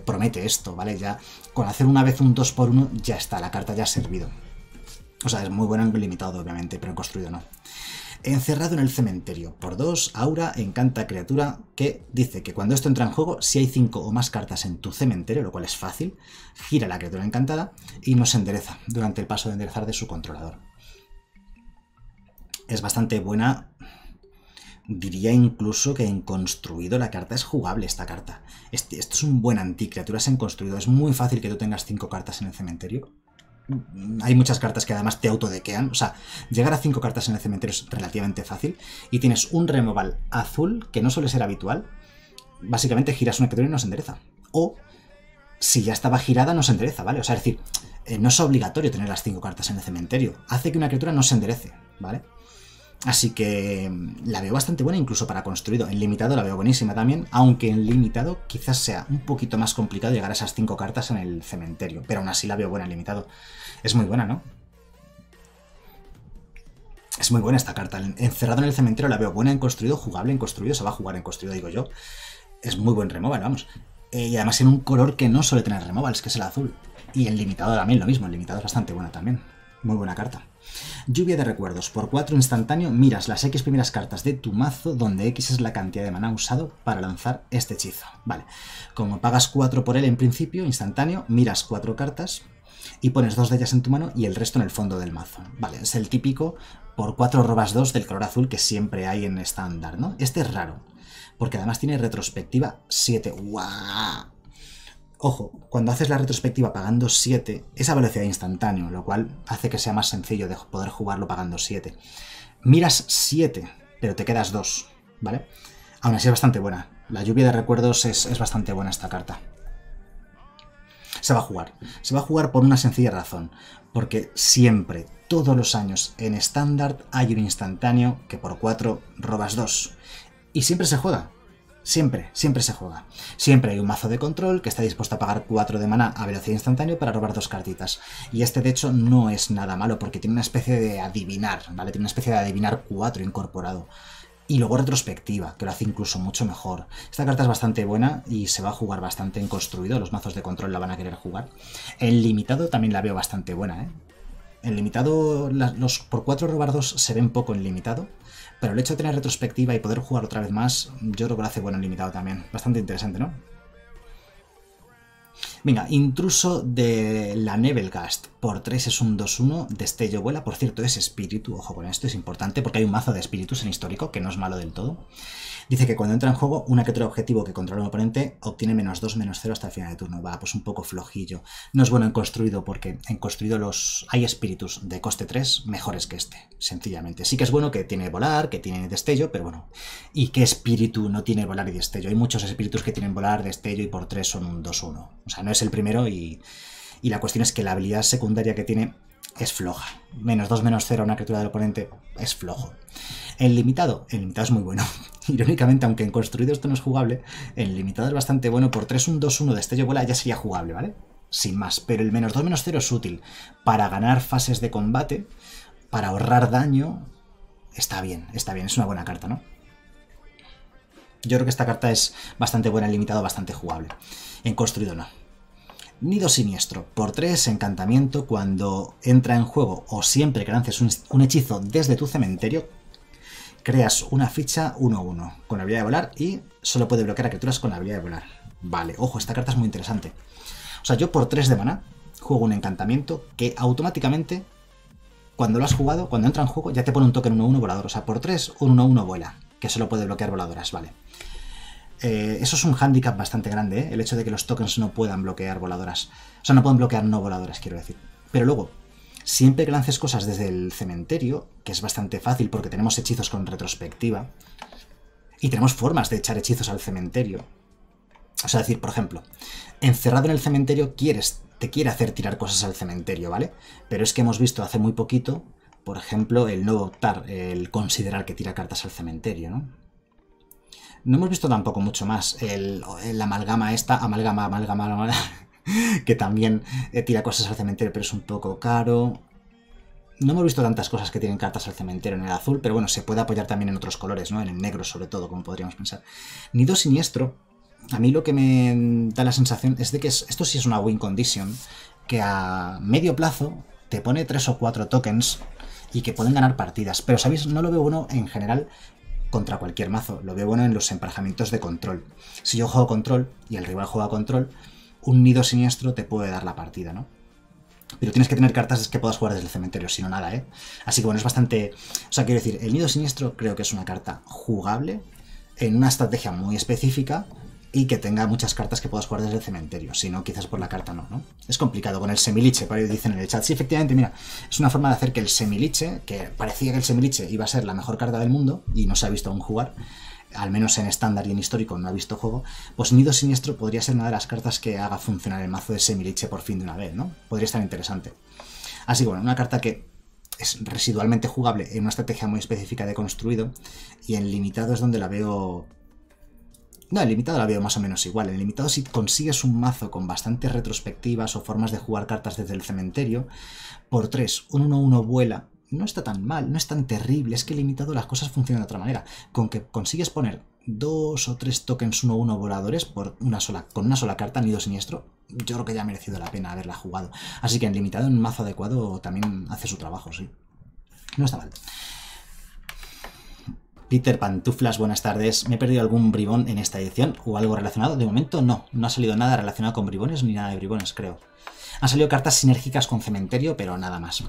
promete esto, ¿vale? Ya con hacer una vez un 2x1 ya está, la carta ya ha servido. O sea, es muy buena en limitado, obviamente, pero en construido no. Encerrado en el cementerio. Por dos, Aura encanta criatura que dice que cuando esto entra en juego, si hay cinco o más cartas en tu cementerio, lo cual es fácil, gira la criatura encantada y nos endereza durante el paso de enderezar de su controlador. es bastante buena. Diría incluso que en construido la carta es jugable, esta carta. Este, esto es un buen anti-criaturas en construido. Es muy fácil que tú tengas cinco cartas en el cementerio. Hay muchas cartas que además te autodequean. O sea, llegar a cinco cartas en el cementerio es relativamente fácil. Y tienes un removal azul, que no suele ser habitual. Básicamente giras una criatura y no se endereza. O, si ya estaba girada, no se endereza, ¿vale? O sea, es decir, eh, no es obligatorio tener las cinco cartas en el cementerio. Hace que una criatura no se enderece, ¿vale? Así que mm, la veo bastante buena incluso para construido. En limitado la veo buenísima también, aunque en limitado quizás sea un poquito más complicado llegar a esas cinco cartas en el cementerio. Pero aún así la veo buena en limitado. Es muy buena, ¿no? Es muy buena esta carta. Encerrado en el cementerio la veo buena en construido, jugable en construido. Se va a jugar en construido, digo yo. Es muy buen removal, vamos. Eh, y además en un color que no suele tener removals, que es el azul. Y en limitado también lo mismo. En limitado es bastante buena también. Muy buena carta. Lluvia de recuerdos. Por 4 instantáneo miras las X primeras cartas de tu mazo donde X es la cantidad de mana usado para lanzar este hechizo. Vale. Como pagas 4 por él en principio, instantáneo, miras 4 cartas y pones dos de ellas en tu mano y el resto en el fondo del mazo. Vale, es el típico por 4 robas 2 del color azul que siempre hay en estándar, ¿no? Este es raro, porque además tiene retrospectiva 7. ¡Guau! Ojo, cuando haces la retrospectiva pagando 7, esa velocidad instantáneo, lo cual hace que sea más sencillo de poder jugarlo pagando 7. Miras 7, pero te quedas 2, ¿vale? Aún así es bastante buena. La lluvia de recuerdos es, es bastante buena esta carta. Se va a jugar. Se va a jugar por una sencilla razón. Porque siempre, todos los años, en estándar hay un instantáneo que por 4 robas 2. Y siempre se juega. Siempre, siempre se juega. Siempre hay un mazo de control que está dispuesto a pagar 4 de mana a velocidad instantánea para robar dos cartitas. Y este de hecho no es nada malo porque tiene una especie de adivinar, ¿vale? Tiene una especie de adivinar 4 incorporado. Y luego retrospectiva, que lo hace incluso mucho mejor. Esta carta es bastante buena y se va a jugar bastante en construido. Los mazos de control la van a querer jugar. En limitado también la veo bastante buena, ¿eh? En limitado, los por 4 robar 2 se ven poco en limitado. Pero el hecho de tener retrospectiva y poder jugar otra vez más, yo creo que lo hace bueno en limitado también. Bastante interesante, ¿no? Venga, intruso de la Nebelgast. Por 3 es un 2-1. Destello vuela. Por cierto, es espíritu. Ojo con esto, es importante porque hay un mazo de espíritus en histórico que no es malo del todo. Dice que cuando entra en juego, una criatura objetivo que controla un oponente obtiene menos 2, menos 0 hasta el final de turno. Va, pues un poco flojillo. No es bueno en construido porque en construido los hay espíritus de coste 3 mejores que este, sencillamente. Sí que es bueno que tiene volar, que tiene destello, pero bueno. ¿Y qué espíritu no tiene volar y destello? Hay muchos espíritus que tienen volar, destello y por 3 son un 2-1. O sea, no es el primero y, y la cuestión es que la habilidad secundaria que tiene es floja. Menos 2, menos 0 a una criatura del oponente es flojo. En limitado, en limitado es muy bueno. Irónicamente, aunque en construido esto no es jugable, en limitado es bastante bueno. Por 3, un 2, 1 destello vuela ya sería jugable, ¿vale? Sin más. Pero el menos 2, menos 0 es útil para ganar fases de combate, para ahorrar daño. Está bien, está bien, es una buena carta, ¿no? Yo creo que esta carta es bastante buena en limitado, bastante jugable. En construido no. Nido Siniestro. Por 3, encantamiento. Cuando entra en juego o siempre que lances un, hechizo desde tu cementerio, creas una ficha 1-1 con la habilidad de volar y solo puede bloquear a criaturas con la habilidad de volar. Vale, ojo, esta carta es muy interesante. O sea, yo por 3 de mana juego un encantamiento que automáticamente, cuando lo has jugado, cuando entra en juego, ya te pone un token 1-1 volador. O sea, por 3, un 1-1 vuela, que solo puede bloquear voladoras, vale. Eh, eso es un hándicap bastante grande, ¿eh? el hecho de que los tokens no puedan bloquear voladoras. O sea, no pueden bloquear no voladoras, quiero decir. Pero luego, siempre que lances cosas desde el cementerio, que es bastante fácil porque tenemos hechizos con retrospectiva, y tenemos formas de echar hechizos al cementerio. O sea, decir, por ejemplo, encerrado en el cementerio quieres, te quiere hacer tirar cosas al cementerio, ¿vale? Pero es que hemos visto hace muy poquito, por ejemplo, el no optar, el considerar que tira cartas al cementerio, ¿no? No hemos visto tampoco mucho más. El, amalgama esta, amalgama, amalgama, amalgama que también eh, tira cosas al cementerio, pero es un poco caro. No hemos visto tantas cosas que tienen cartas al cementerio en el azul, pero bueno, se puede apoyar también en otros colores, ¿no? En el negro sobre todo, como podríamos pensar. Nido siniestro, a mí lo que me da la sensación es de que esto sí es una win condition, que a medio plazo te pone tres o cuatro tokens y que pueden ganar partidas. Pero, ¿sabéis? No lo veo bueno en general contra cualquier mazo. Lo veo bueno en los emparejamientos de control. Si yo juego control y el rival juega control, un nido siniestro te puede dar la partida, ¿no? Pero tienes que tener cartas que puedas jugar desde el cementerio, si no nada, ¿eh? Así que bueno, es bastante... O sea, quiero decir, el Nido Siniestro creo que es una carta jugable en una estrategia muy específica y que tenga muchas cartas que puedas jugar desde el cementerio. Si no, quizás por la carta no, ¿no? Es complicado con el semiliche, para dicen en el chat. Sí, efectivamente, mira, es una forma de hacer que el semiliche, que parecía que el semiliche iba a ser la mejor carta del mundo y no se ha visto aún jugar, al menos en estándar y en histórico no ha visto juego, pues Nido Siniestro podría ser una de las cartas que haga funcionar el mazo de semiliche por fin de una vez, ¿no? Podría estar interesante. Así que bueno, una carta que es residualmente jugable en una estrategia muy específica de construido y en limitado es donde la veo no, en limitado la veo más o menos igual. En limitado si consigues un mazo con bastantes retrospectivas o formas de jugar cartas desde el cementerio, por 3, un 1-1 vuela, no está tan mal, no es tan terrible, es que limitado las cosas funcionan de otra manera. Con que consigues poner dos o tres tokens 1-1 voladores por una sola, con una sola carta, nido siniestro, yo creo que ya ha merecido la pena haberla jugado. Así que en limitado, un mazo adecuado, también hace su trabajo, sí. No está mal. Peter Pantuflas, buenas tardes. ¿Me he perdido algún bribón en esta edición o algo relacionado? De momento no, no ha salido nada relacionado con bribones ni nada de bribones, creo. Han salido cartas sinérgicas con cementerio, pero nada más.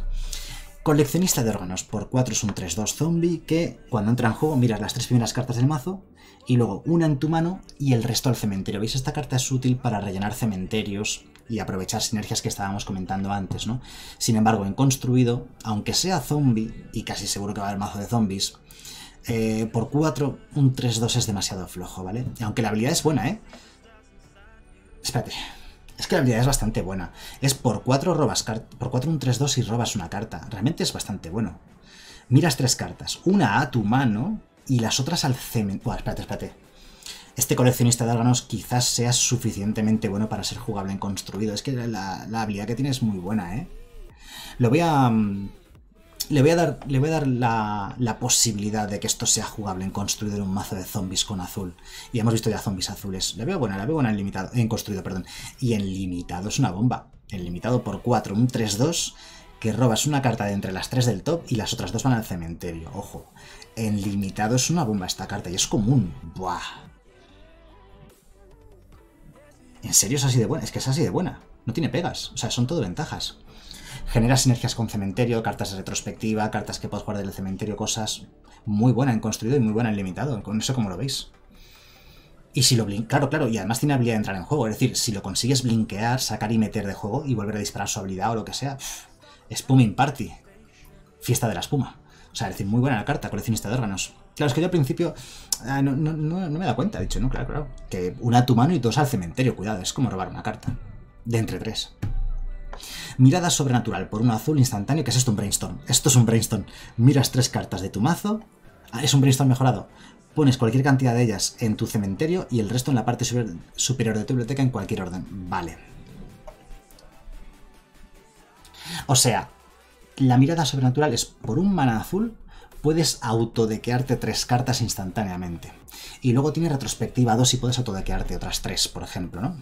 Coleccionista de órganos, por 4 es un 3-2 zombie que cuando entra en juego miras las tres primeras cartas del mazo y luego una en tu mano y el resto al cementerio. ¿Veis? Esta carta es útil para rellenar cementerios y aprovechar sinergias que estábamos comentando antes, ¿no? Sin embargo, en construido, aunque sea zombie, y casi seguro que va a mazo de zombies, eh, por 4, un 3-2 es demasiado flojo, ¿vale? Aunque la habilidad es buena, ¿eh? Espérate. Es que la habilidad es bastante buena. Es por 4 robas por 4 un 3-2 y robas una carta. Realmente es bastante bueno. Miras tres cartas. Una a tu mano y las otras al cementerio. Bueno, espérate, espérate. Este coleccionista de órganos quizás sea suficientemente bueno para ser jugable en construido. Es que la, la habilidad que tiene es muy buena, ¿eh? Lo voy a... Le voy a dar, le voy a dar la, posibilidad de que esto sea jugable en construido en un mazo de zombies con azul. Y hemos visto ya zombies azules. Le veo buena, la veo buena en limitado, en construido, perdón. Y en limitado es una bomba. En limitado por 4, un 3-2, que robas una carta de entre las 3 del top y las otras dos van al cementerio. Ojo. En limitado es una bomba esta carta y es común. Buah. ¿En serio es así de buena? Es que es así de buena. No tiene pegas. O sea, son todo ventajas. Genera sinergias con cementerio, cartas de retrospectiva, cartas que puedes guardar del cementerio, cosas muy buenas en construido y muy buena en limitado. Con eso como lo veis. Y si lo. Claro, claro, y además tiene habilidad de entrar en juego. Es decir, si lo consigues blinkear, sacar y meter de juego y volver a disparar su habilidad o lo que sea, Spuming Party. Fiesta de la espuma. O sea, es decir, muy buena la carta, coleccionista de órganos. Claro, es que yo al principio ah, no, no, no, me da cuenta, he dicho, no, claro, claro. Que una a tu mano y dos al cementerio, cuidado, es como robar una carta. De entre tres. Mirada sobrenatural por un azul instantáneo, que es esto un brainstorm. Esto es un brainstorm. Miras tres cartas de tu mazo. Ah, es un brainstorm mejorado. Pones cualquier cantidad de ellas en tu cementerio y el resto en la parte superior de tu biblioteca en cualquier orden. Vale. O sea, la mirada sobrenatural es por un mana azul puedes autodequearte tres cartas instantáneamente. Y luego tiene retrospectiva 2 y puedes autodequearte otras tres, por ejemplo, ¿no?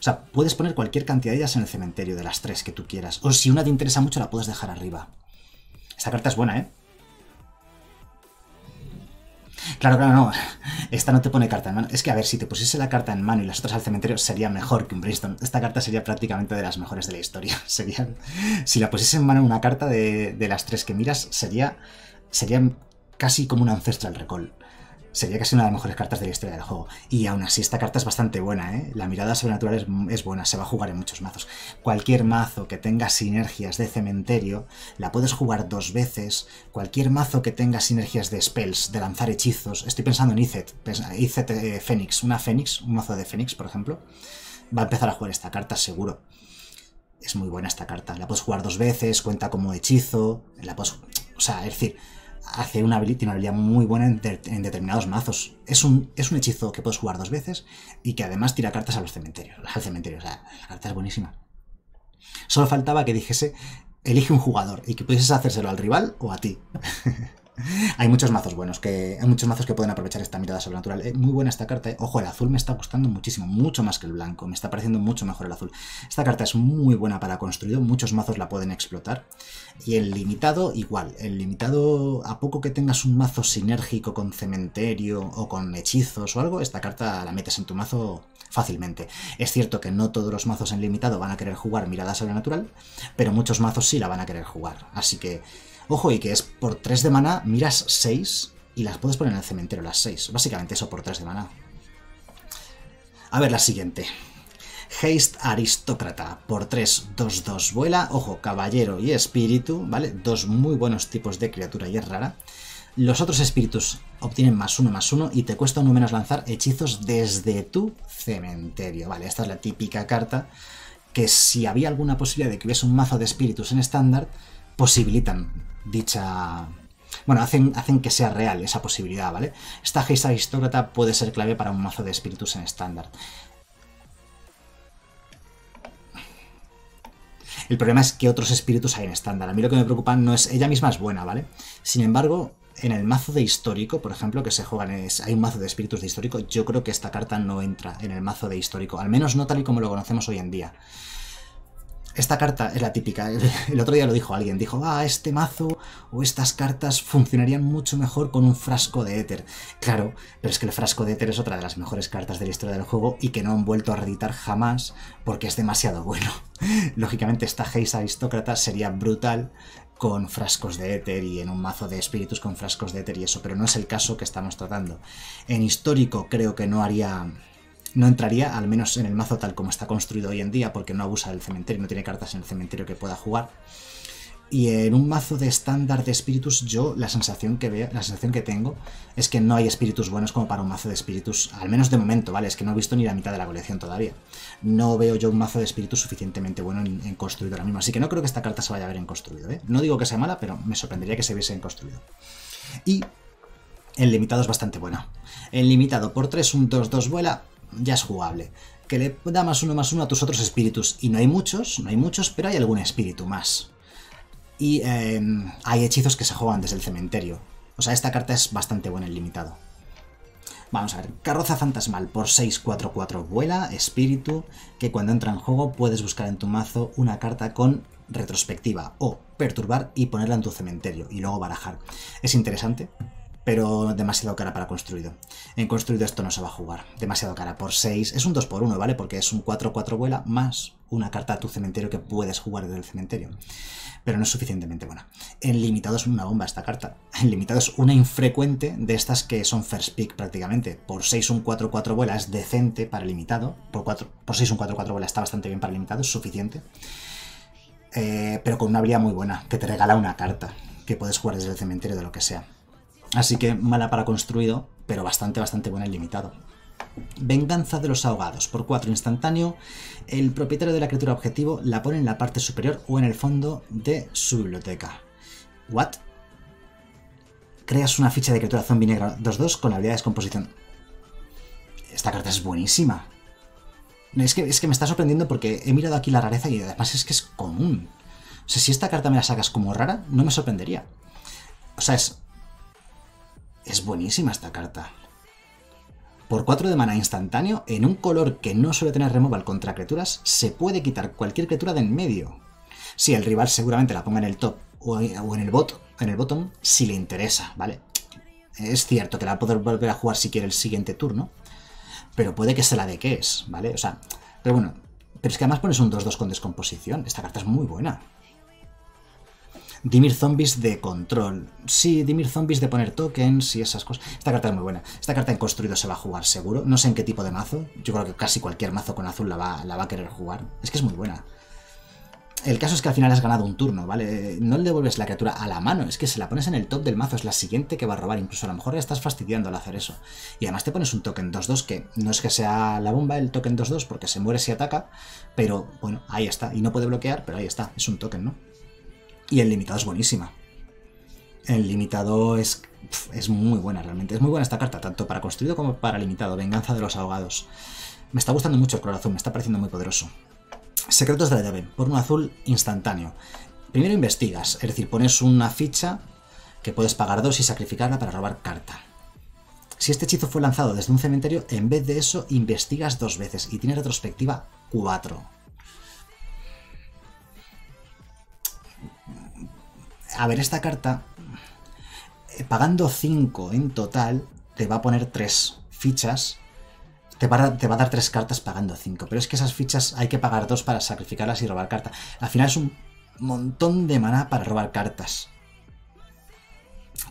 O sea, puedes poner cualquier cantidad de ellas en el cementerio, de las tres que tú quieras. O si una te interesa mucho, la puedes dejar arriba. Esta carta es buena, ¿eh? Claro, claro, no. Esta no te pone carta en mano. Es que, a ver, si te pusiese la carta en mano y las otras al cementerio, sería mejor que un Brainstorm. Esta carta sería prácticamente de las mejores de la historia. Sería... Si la pusiese en mano una carta de, de las tres que miras, sería, sería casi como un Ancestral Recall sería casi una de las mejores cartas de la historia del juego. Y aún así, esta carta es bastante buena, ¿eh? La mirada sobrenatural es, buena, se va a jugar en muchos mazos. Cualquier mazo que tenga sinergias de cementerio, la puedes jugar dos veces. Cualquier mazo que tenga sinergias de spells, de lanzar hechizos. Estoy pensando en Izet, Izet eh, Fénix, una Fénix, un mazo de Fénix, por ejemplo. Va a empezar a jugar esta carta, seguro. Es muy buena esta carta. La puedes jugar dos veces, cuenta como hechizo. La puedes. O sea, es decir hace una habilidad, una habilidad muy buena en, determinados mazos. Es un, es un hechizo que puedes jugar dos veces y que además tira cartas a los cementerios. Al cementerio, o sea, la carta es buenísima. Solo faltaba que dijese, elige un jugador y que pudieses hacérselo al rival o a ti. hay muchos mazos buenos, que hay muchos mazos que pueden aprovechar esta mirada sobrenatural. Eh, muy buena esta carta. Eh. Ojo, el azul me está gustando muchísimo, mucho más que el blanco. Me está pareciendo mucho mejor el azul. Esta carta es muy buena para construido, muchos mazos la pueden explotar. Y el limitado, igual. El limitado, a poco que tengas un mazo sinérgico con cementerio o con hechizos o algo, esta carta la metes en tu mazo fácilmente. Es cierto que no todos los mazos en limitado van a querer jugar mirada sobrenatural, pero muchos mazos sí la van a querer jugar. Así que Ojo, y que es por 3 de mana, miras 6 y las puedes poner en el cementerio las 6. Básicamente eso por 3 de mana. A ver la siguiente. Haste Aristócrata. Por 3, 2, 2 vuela. Ojo, caballero y espíritu, ¿vale? Dos muy buenos tipos de criatura y es rara. Los otros espíritus obtienen más uno más uno y te cuesta uno menos lanzar hechizos desde tu cementerio. Vale, esta es la típica carta que si había alguna posibilidad de que hubiese un mazo de espíritus en estándar, posibilitan dicha... Bueno, hacen, hacen que sea real esa posibilidad, ¿vale? Esta gesta aristócrata puede ser clave para un mazo de espíritus en estándar. El problema es que otros espíritus hay en estándar. A mí lo que me preocupa no es... Ella misma es buena, ¿vale? Sin embargo, en el mazo de histórico, por ejemplo, que se juegan, es, hay un mazo de espíritus de histórico, yo creo que esta carta no entra en el mazo de histórico, al menos no tal y como lo conocemos hoy en día. Esta carta es la típica. El otro día lo dijo alguien. Dijo, ah, este mazo o estas cartas funcionarían mucho mejor con un frasco de éter. Claro, pero es que el frasco de éter es otra de las mejores cartas de la historia del juego y que no han vuelto a reeditar jamás porque es demasiado bueno. Lógicamente esta Haze Aristócrata sería brutal con frascos de éter y en un mazo de espíritus con frascos de éter y eso, pero no es el caso que estamos tratando. En histórico creo que no haría no entraría, al menos en el mazo tal como está construido hoy en día, porque no abusa del cementerio, no tiene cartas en el cementerio que pueda jugar. Y en un mazo de estándar de espíritus, yo la sensación que veo, la sensación que tengo es que no hay espíritus buenos como para un mazo de espíritus, al menos de momento, ¿vale? Es que no he visto ni la mitad de la colección todavía. No veo yo un mazo de espíritus suficientemente bueno en, construido ahora mismo. Así que no creo que esta carta se vaya a ver en construido, ¿eh? No digo que sea mala, pero me sorprendería que se viese en construido. Y el limitado es bastante bueno. El limitado por 3, un 2-2 vuela, ya es jugable. Que le da más uno más uno a tus otros espíritus. Y no hay muchos, no hay muchos, pero hay algún espíritu más. Y em, hay hechizos que se juegan desde el cementerio. O sea, esta carta es bastante buena en limitado. Vamos a ver, carroza fantasmal por 6-4-4 vuela, espíritu, que cuando entra en juego puedes buscar en tu mazo una carta con retrospectiva o perturbar y ponerla en tu cementerio y luego barajar. Es interesante, pero demasiado cara para construido. En construido esto no se va a jugar, demasiado cara. Por 6 es un 2 por 1 ¿vale? Porque es un 4-4 vuela más una carta a tu cementerio que puedes jugar desde el cementerio. Pero no es suficientemente buena. En limitado es una bomba esta carta. En limitado es una infrecuente de estas que son first pick prácticamente. Por 6 un 4-4 vuela es decente para limitado. Por, 4, por 6 un 4-4 vuela está bastante bien para limitado, es suficiente. Eh, pero con una habilidad muy buena, que te regala una carta que puedes jugar desde el cementerio de lo que sea. Así que mala para construido, pero bastante, bastante buena y limitado. Venganza de los ahogados. Por 4 instantáneo, el propietario de la criatura objetivo la pone en la parte superior o en el fondo de su biblioteca. ¿What? Creas una ficha de criatura zombie negra 2-2 con la habilidad de descomposición. Esta carta es buenísima. Es que, es que me está sorprendiendo porque he mirado aquí la rareza y además es que es común. O sea, si esta carta me la sacas como rara, no me sorprendería. O sea, es es buenísima esta carta. Por 4 de mana instantáneo, en un color que no suele tener removal contra criaturas, se puede quitar cualquier criatura de en medio. Si el rival seguramente la ponga en el top o en el, bot, en el bottom, si le interesa, ¿vale? Es cierto que la va a poder volver a jugar si quiere el siguiente turno, pero puede que se la de qué es, ¿vale? O sea, pero bueno, pero es que además pones un 2-2 con descomposición. Esta carta es muy buena. Dimir Zombies de control. Sí, Dimir Zombies de poner tokens y esas cosas. Esta carta es muy buena. Esta carta en construido se va a jugar seguro. No sé en qué tipo de mazo. Yo creo que casi cualquier mazo con azul la va, la va a querer jugar. Es que es muy buena. El caso es que al final has ganado un turno, ¿vale? No le devuelves la criatura a la mano, es que se la pones en el top del mazo, es la siguiente que va a robar, incluso a lo mejor ya estás fastidiando al hacer eso. Y además te pones un token 2-2 que no es que sea la bomba el token 2-2 porque se muere si ataca, pero bueno, ahí está. Y no puede bloquear, pero ahí está, es un token, ¿no? Y el limitado es buenísima. El limitado es, es muy buena realmente. Es muy buena esta carta, tanto para construido como para limitado. Venganza de los ahogados. Me está gustando mucho el color azul, me está pareciendo muy poderoso. Secretos de la llave, por un azul instantáneo. Primero investigas, es decir, pones una ficha que puedes pagar dos y sacrificarla para robar carta. Si este hechizo fue lanzado desde un cementerio, en vez de eso investigas dos veces y tiene retrospectiva 4. A ver, esta carta, eh, pagando 5 en total, te va a poner 3 fichas. Te va, a, dar 3 cartas pagando 5. Pero es que esas fichas hay que pagar 2 para sacrificarlas y robar carta. Al final es un montón de maná para robar cartas.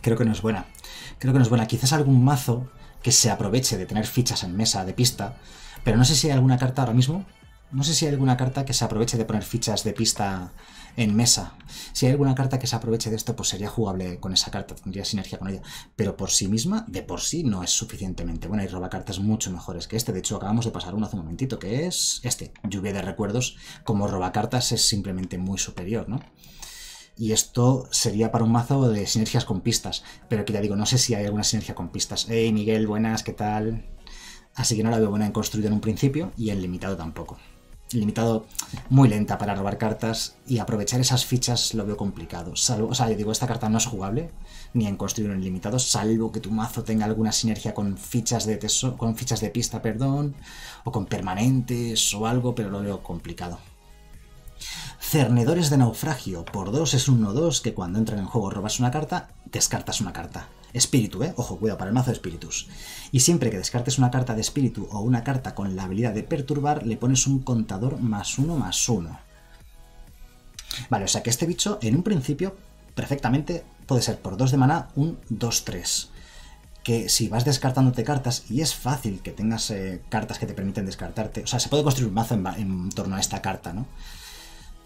Creo que no es buena. Creo que no es buena. Quizás algún mazo que se aproveche de tener fichas en mesa de pista. Pero no sé si hay alguna carta ahora mismo. No sé si hay alguna carta que se aproveche de poner fichas de pista en mesa. Si hay alguna carta que se aproveche de esto, pues sería jugable con esa carta, tendría sinergia con ella. Pero por sí misma, de por sí, no es suficientemente buena. Hay roba cartas mucho mejores que este. De hecho, acabamos de pasar uno hace un momentito, que es este. Lluvia de recuerdos, como roba cartas es simplemente muy superior, ¿no? Y esto sería para un mazo de sinergias con pistas. Pero que ya digo, no sé si hay alguna sinergia con pistas. Hey Miguel, buenas, ¿qué tal? Así que no la veo buena en construido en un principio y en limitado tampoco limitado muy lenta para robar cartas y aprovechar esas fichas lo veo complicado. Salvo, o sea, yo digo, esta carta no es jugable ni en construir en limitado, salvo que tu mazo tenga alguna sinergia con fichas de con fichas de pista, perdón, o con permanentes o algo, pero lo veo complicado. Cernedores de naufragio. Por 2 es un 1-2 que cuando entran en juego robas una carta, descartas una carta. Espíritu, ¿eh? Ojo, cuidado, para el mazo de espíritus. Y siempre que descartes una carta de espíritu o una carta con la habilidad de perturbar, le pones un contador más uno más uno. Vale, o sea que este bicho, en un principio, perfectamente puede ser por 2 de maná un 2-3. Que si vas descartándote cartas, y es fácil que tengas eh, cartas que te permiten descartarte, o sea, se puede construir un mazo en, en torno a esta carta, ¿no?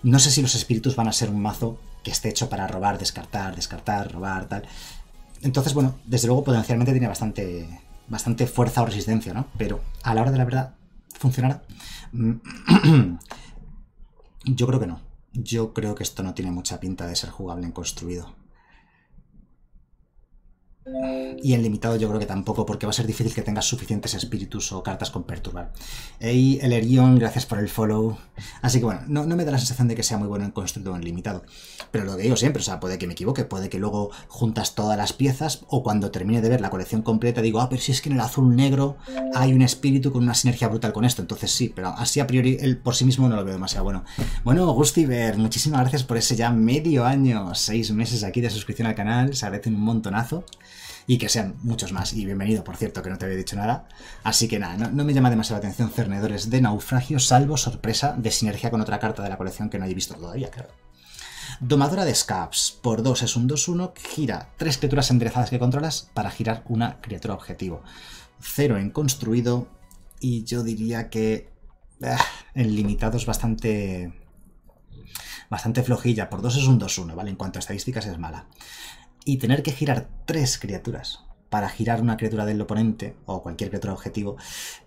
No sé si los espíritus van a ser un mazo que esté hecho para robar, descartar, descartar, robar, tal. Entonces, bueno, desde luego potencialmente tiene bastante, bastante fuerza o resistencia, ¿no? Pero a la hora de la verdad, ¿funcionará? Yo creo que no. Yo creo que esto no tiene mucha pinta de ser jugable en construido. Y en limitado yo creo que tampoco, porque va a ser difícil que tengas suficientes espíritus o cartas con perturbar. Hey, Elerion, gracias por el follow. Así que bueno, no, me da la sensación de que sea muy bueno en construido o en limitado. Pero lo que digo siempre, o sea, puede que me equivoque, puede que luego juntas todas las piezas o cuando termine de ver la colección completa digo, ah, pero si es que en el azul negro hay un espíritu con una sinergia brutal con esto. Entonces sí, pero así a priori él por sí mismo no lo veo demasiado bueno. Bueno, Gustiver, muchísimas gracias por ese ya medio año, seis meses aquí de suscripción al canal, se agradece un montonazo y que sean muchos más. Y bienvenido, por cierto, que no te había dicho nada. Así que nada, no, me llama demasiado la atención Cernedores de Naufragio, salvo sorpresa de sinergia con otra carta de la colección que no he visto todavía, claro. Domadora de Scabs, por 2 es un 2-1, gira tres criaturas enderezadas que controlas para girar una criatura objetivo. Cero en construido y yo diría que ah, en limitado es bastante bastante flojilla. Por 2 es un 2-1, ¿vale? En cuanto a estadísticas es mala y tener que girar tres criaturas para girar una criatura del oponente o cualquier criatura objetivo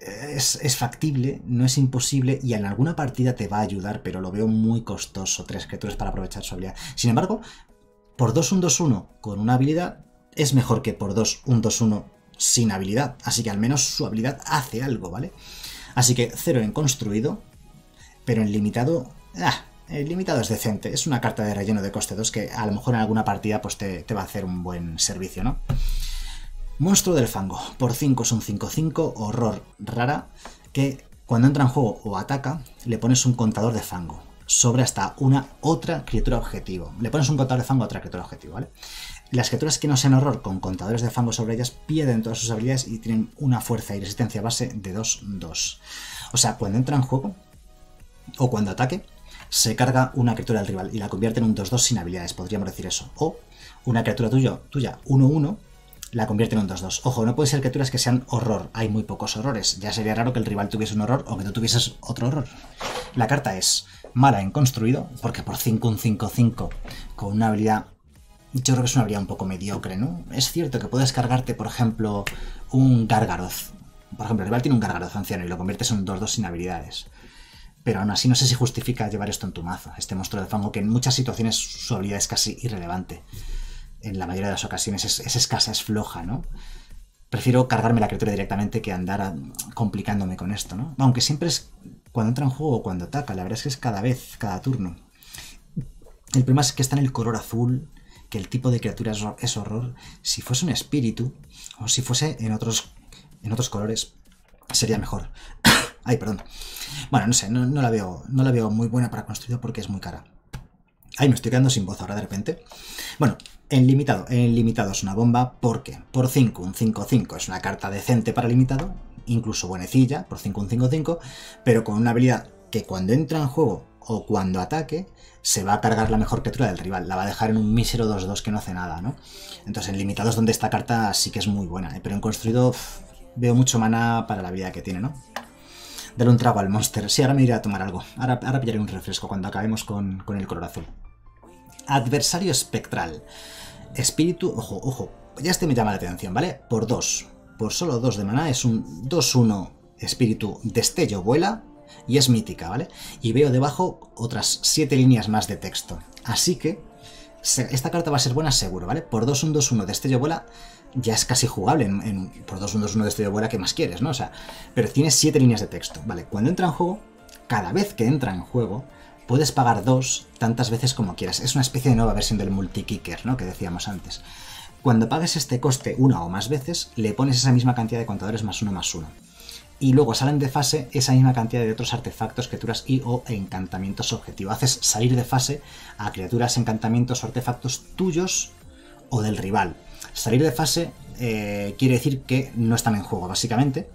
es, factible, no es imposible y en alguna partida te va a ayudar, pero lo veo muy costoso, tres criaturas para aprovechar su habilidad. Sin embargo, por 2 1 2 1 con una habilidad es mejor que por 2 1 2 1 sin habilidad, así que al menos su habilidad hace algo, ¿vale? Así que cero en construido, pero en limitado, ah, el limitado es decente, es una carta de relleno de coste 2 que a lo mejor en alguna partida pues te, va a hacer un buen servicio, ¿no? Monstruo del fango, por 5 es un 5-5, horror rara, que cuando entra en juego o ataca, le pones un contador de fango sobre hasta una otra criatura objetivo. Le pones un contador de fango a otra criatura objetivo, ¿vale? Las criaturas que no sean horror con contadores de fango sobre ellas pierden todas sus habilidades y tienen una fuerza y resistencia base de 2-2. O sea, cuando entra en juego o cuando ataque, se carga una criatura del rival y la convierte en un 2-2 sin habilidades, podríamos decir eso. O una criatura tuya, tuya 1-1, la convierte en un 2-2. Ojo, no puede ser criaturas que sean horror, hay muy pocos horrores. Ya sería raro que el rival tuviese un horror o que tú tuvieses otro horror. La carta es mala en construido, porque por 5 un 5-5 con una habilidad yo creo que es una habilidad un poco mediocre, ¿no? Es cierto que puedes cargarte, por ejemplo, un Gargaroth. Por ejemplo, el rival tiene un Gargaroth anciano y lo conviertes en un 2-2 sin habilidades pero aún así no sé si justifica llevar esto en tu mazo, este monstruo de fango, que en muchas situaciones su habilidad es casi irrelevante. En la mayoría de las ocasiones es, escasa, es floja, ¿no? Prefiero cargarme la criatura directamente que andar complicándome con esto, ¿no? Aunque siempre es cuando entra en juego o cuando ataca, la verdad es que es cada vez, cada turno. El problema es que está en el color azul que el tipo de criatura es, horror. Si fuese un espíritu, o si fuese en otros, en otros colores, sería mejor. Ay, perdón. Bueno, no sé, no, la veo, no la veo muy buena para construido porque es muy cara. Ay, me estoy quedando sin voz ahora de repente. Bueno, en limitado. En limitado es una bomba porque por 5, un 5-5 es una carta decente para limitado, incluso buenecilla, por 5, un 5-5, pero con una habilidad que cuando entra en juego o cuando ataque, se va a cargar la mejor criatura del rival. La va a dejar en un mísero 2-2 que no hace nada, ¿no? Entonces en limitados donde esta carta sí que es muy buena, ¿eh? pero en construido veo mucho mana para la vida que tiene, ¿no? Dale un trago al monster. Sí, ahora me iré a tomar algo. Ahora, ahora pillaré un refresco cuando acabemos con, con el color azul. Adversario espectral. Espíritu... Ojo, ojo. Ya este me llama la atención, ¿vale? Por 2. Por solo 2 de maná es un 2-1 espíritu destello vuela y es mítica, ¿vale? Y veo debajo otras 7 líneas más de texto. Así que esta carta va a ser buena seguro, ¿vale? Por 2-1-2-1 destello vuela ya es casi jugable en, por 2-1-2-1 destello vuela que más quieres, ¿no? O sea, pero tiene 7 líneas de texto, ¿vale? Cuando entra en juego, cada vez que entra en juego, puedes pagar 2 tantas veces como quieras. Es una especie de nueva versión del multi-kicker, ¿no? Que decíamos antes. Cuando pagues este coste una o más veces, le pones esa misma cantidad de contadores más uno más uno y luego salen de fase esa misma cantidad de otros artefactos, criaturas y o encantamientos objetivo. Haces salir de fase a criaturas, encantamientos artefactos tuyos o del rival. Salir de fase eh, quiere decir que no están en juego, básicamente,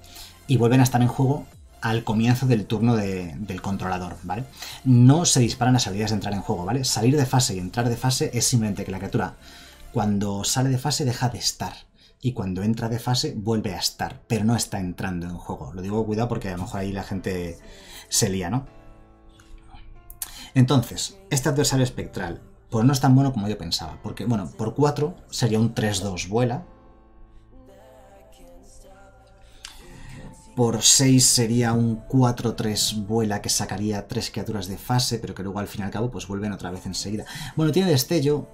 y vuelven a estar en juego al comienzo del turno del controlador, ¿vale? No se disparan las salidas de entrar en juego, ¿vale? Salir de fase y entrar de fase es simplemente que la criatura, cuando sale de fase, deja de estar y cuando entra de fase vuelve a estar, pero no está entrando en juego. Lo digo cuidado porque a lo mejor ahí la gente se lía, ¿no? Entonces, este adversario espectral, pues no es tan bueno como yo pensaba, porque, bueno, por 4 sería un 3-2 vuela. Por 6 sería un 4-3 vuela que sacaría 3 criaturas de fase, pero que luego al fin y al cabo pues vuelven otra vez enseguida. Bueno, tiene destello,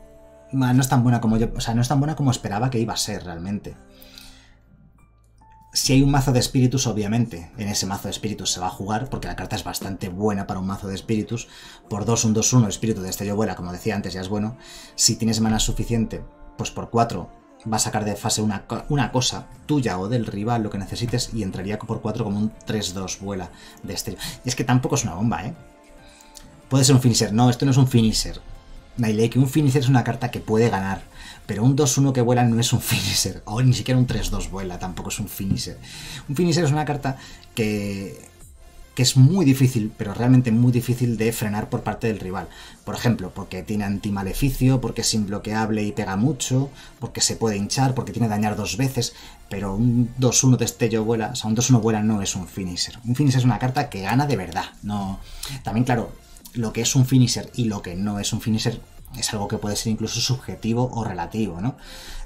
no es tan buena como yo, o sea, no es tan buena como esperaba que iba a ser realmente. Si hay un mazo de espíritus, obviamente, en ese mazo de espíritus se va a jugar, porque la carta es bastante buena para un mazo de espíritus. Por 2, un 2, 1, espíritu de estello vuela, como decía antes, ya es bueno. Si tienes mana suficiente, pues por 4 va a sacar de fase una, una, cosa tuya o del rival, lo que necesites, y entraría por 4 como un 3-2 vuela de estello. Es que tampoco es una bomba, ¿eh? Puede ser un finisher. No, esto no es un finisher que un finisher es una carta que puede ganar, pero un 2-1 que vuela no es un finisher, o ni siquiera un 3-2 vuela, tampoco es un finisher. Un finisher es una carta que, que es muy difícil, pero realmente muy difícil de frenar por parte del rival. Por ejemplo, porque tiene antimaleficio, porque es imbloqueable y pega mucho, porque se puede hinchar, porque tiene dañar dos veces, pero un 2-1 destello vuela, o sea, un 2-1 vuela no es un finisher. Un finisher es una carta que gana de verdad, no... También, claro, lo que es un finisher y lo que no es un finisher es algo que puede ser incluso subjetivo o relativo, ¿no?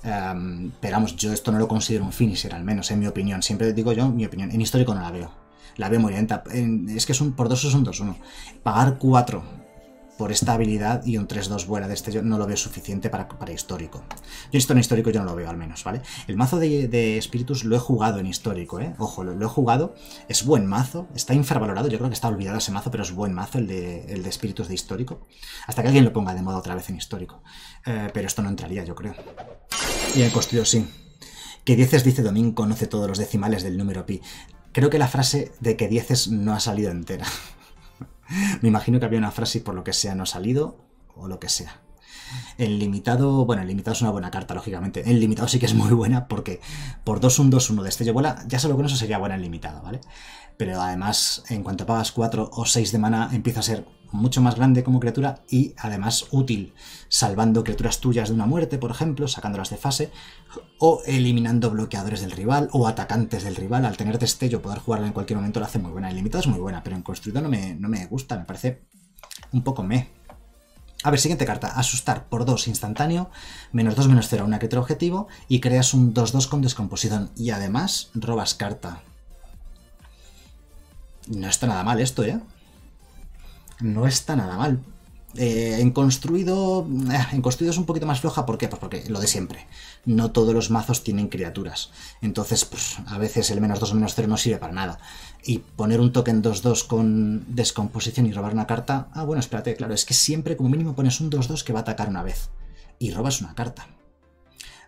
Em, pero vamos, yo esto no lo considero un finisher, al menos en mi opinión. Siempre digo yo mi opinión. En histórico no la veo. La veo muy lenta. Es que es un, por dos es un 2-1. Pagar 4 por esta habilidad y un 3-2 vuela de este yo no lo veo suficiente para, para histórico. Yo esto en histórico yo no lo veo al menos, ¿vale? El mazo de, espíritus lo he jugado en histórico, ¿eh? Ojo, lo, he jugado, es buen mazo, está infravalorado, yo creo que está olvidado ese mazo, pero es buen mazo el de, el de espíritus de histórico. Hasta que alguien lo ponga de moda otra vez en histórico. Eh, pero esto no entraría, yo creo. Y en construido sí. Que Dieces dice Domín conoce todos los decimales del número pi. Creo que la frase de que Dieces no ha salido entera. Me imagino que había una frase y por lo que sea no ha salido o lo que sea. El limitado, bueno, el limitado es una buena carta, lógicamente. El limitado sí que es muy buena porque por 2-1-2-1 destello vuela, ya solo con eso sería buena el limitado, ¿vale? Pero además, en cuanto pagas 4 o 6 de mana, empieza a ser mucho más grande como criatura y además útil, salvando criaturas tuyas de una muerte, por ejemplo, sacándolas de fase, o eliminando bloqueadores del rival o atacantes del rival. Al tener destello, poder jugarla en cualquier momento lo hace muy buena. El limitado es muy buena, pero en construido no me, no me gusta, me parece un poco me. A ver, siguiente carta. Asustar por 2 instantáneo, menos 2, menos 0 a una criatura objetivo y creas un 2-2 con descomposición. Y además robas carta. No está nada mal esto, ¿eh? No está nada mal. Eh, en construido. Eh, en construido es un poquito más floja, ¿por qué? Pues porque lo de siempre. No todos los mazos tienen criaturas. Entonces, pues, a veces el menos 2 o menos 0 no sirve para nada. Y poner un token 2-2 con descomposición y robar una carta. Ah, bueno, espérate, claro, es que siempre como mínimo pones un 2-2 que va a atacar una vez. y robas una carta.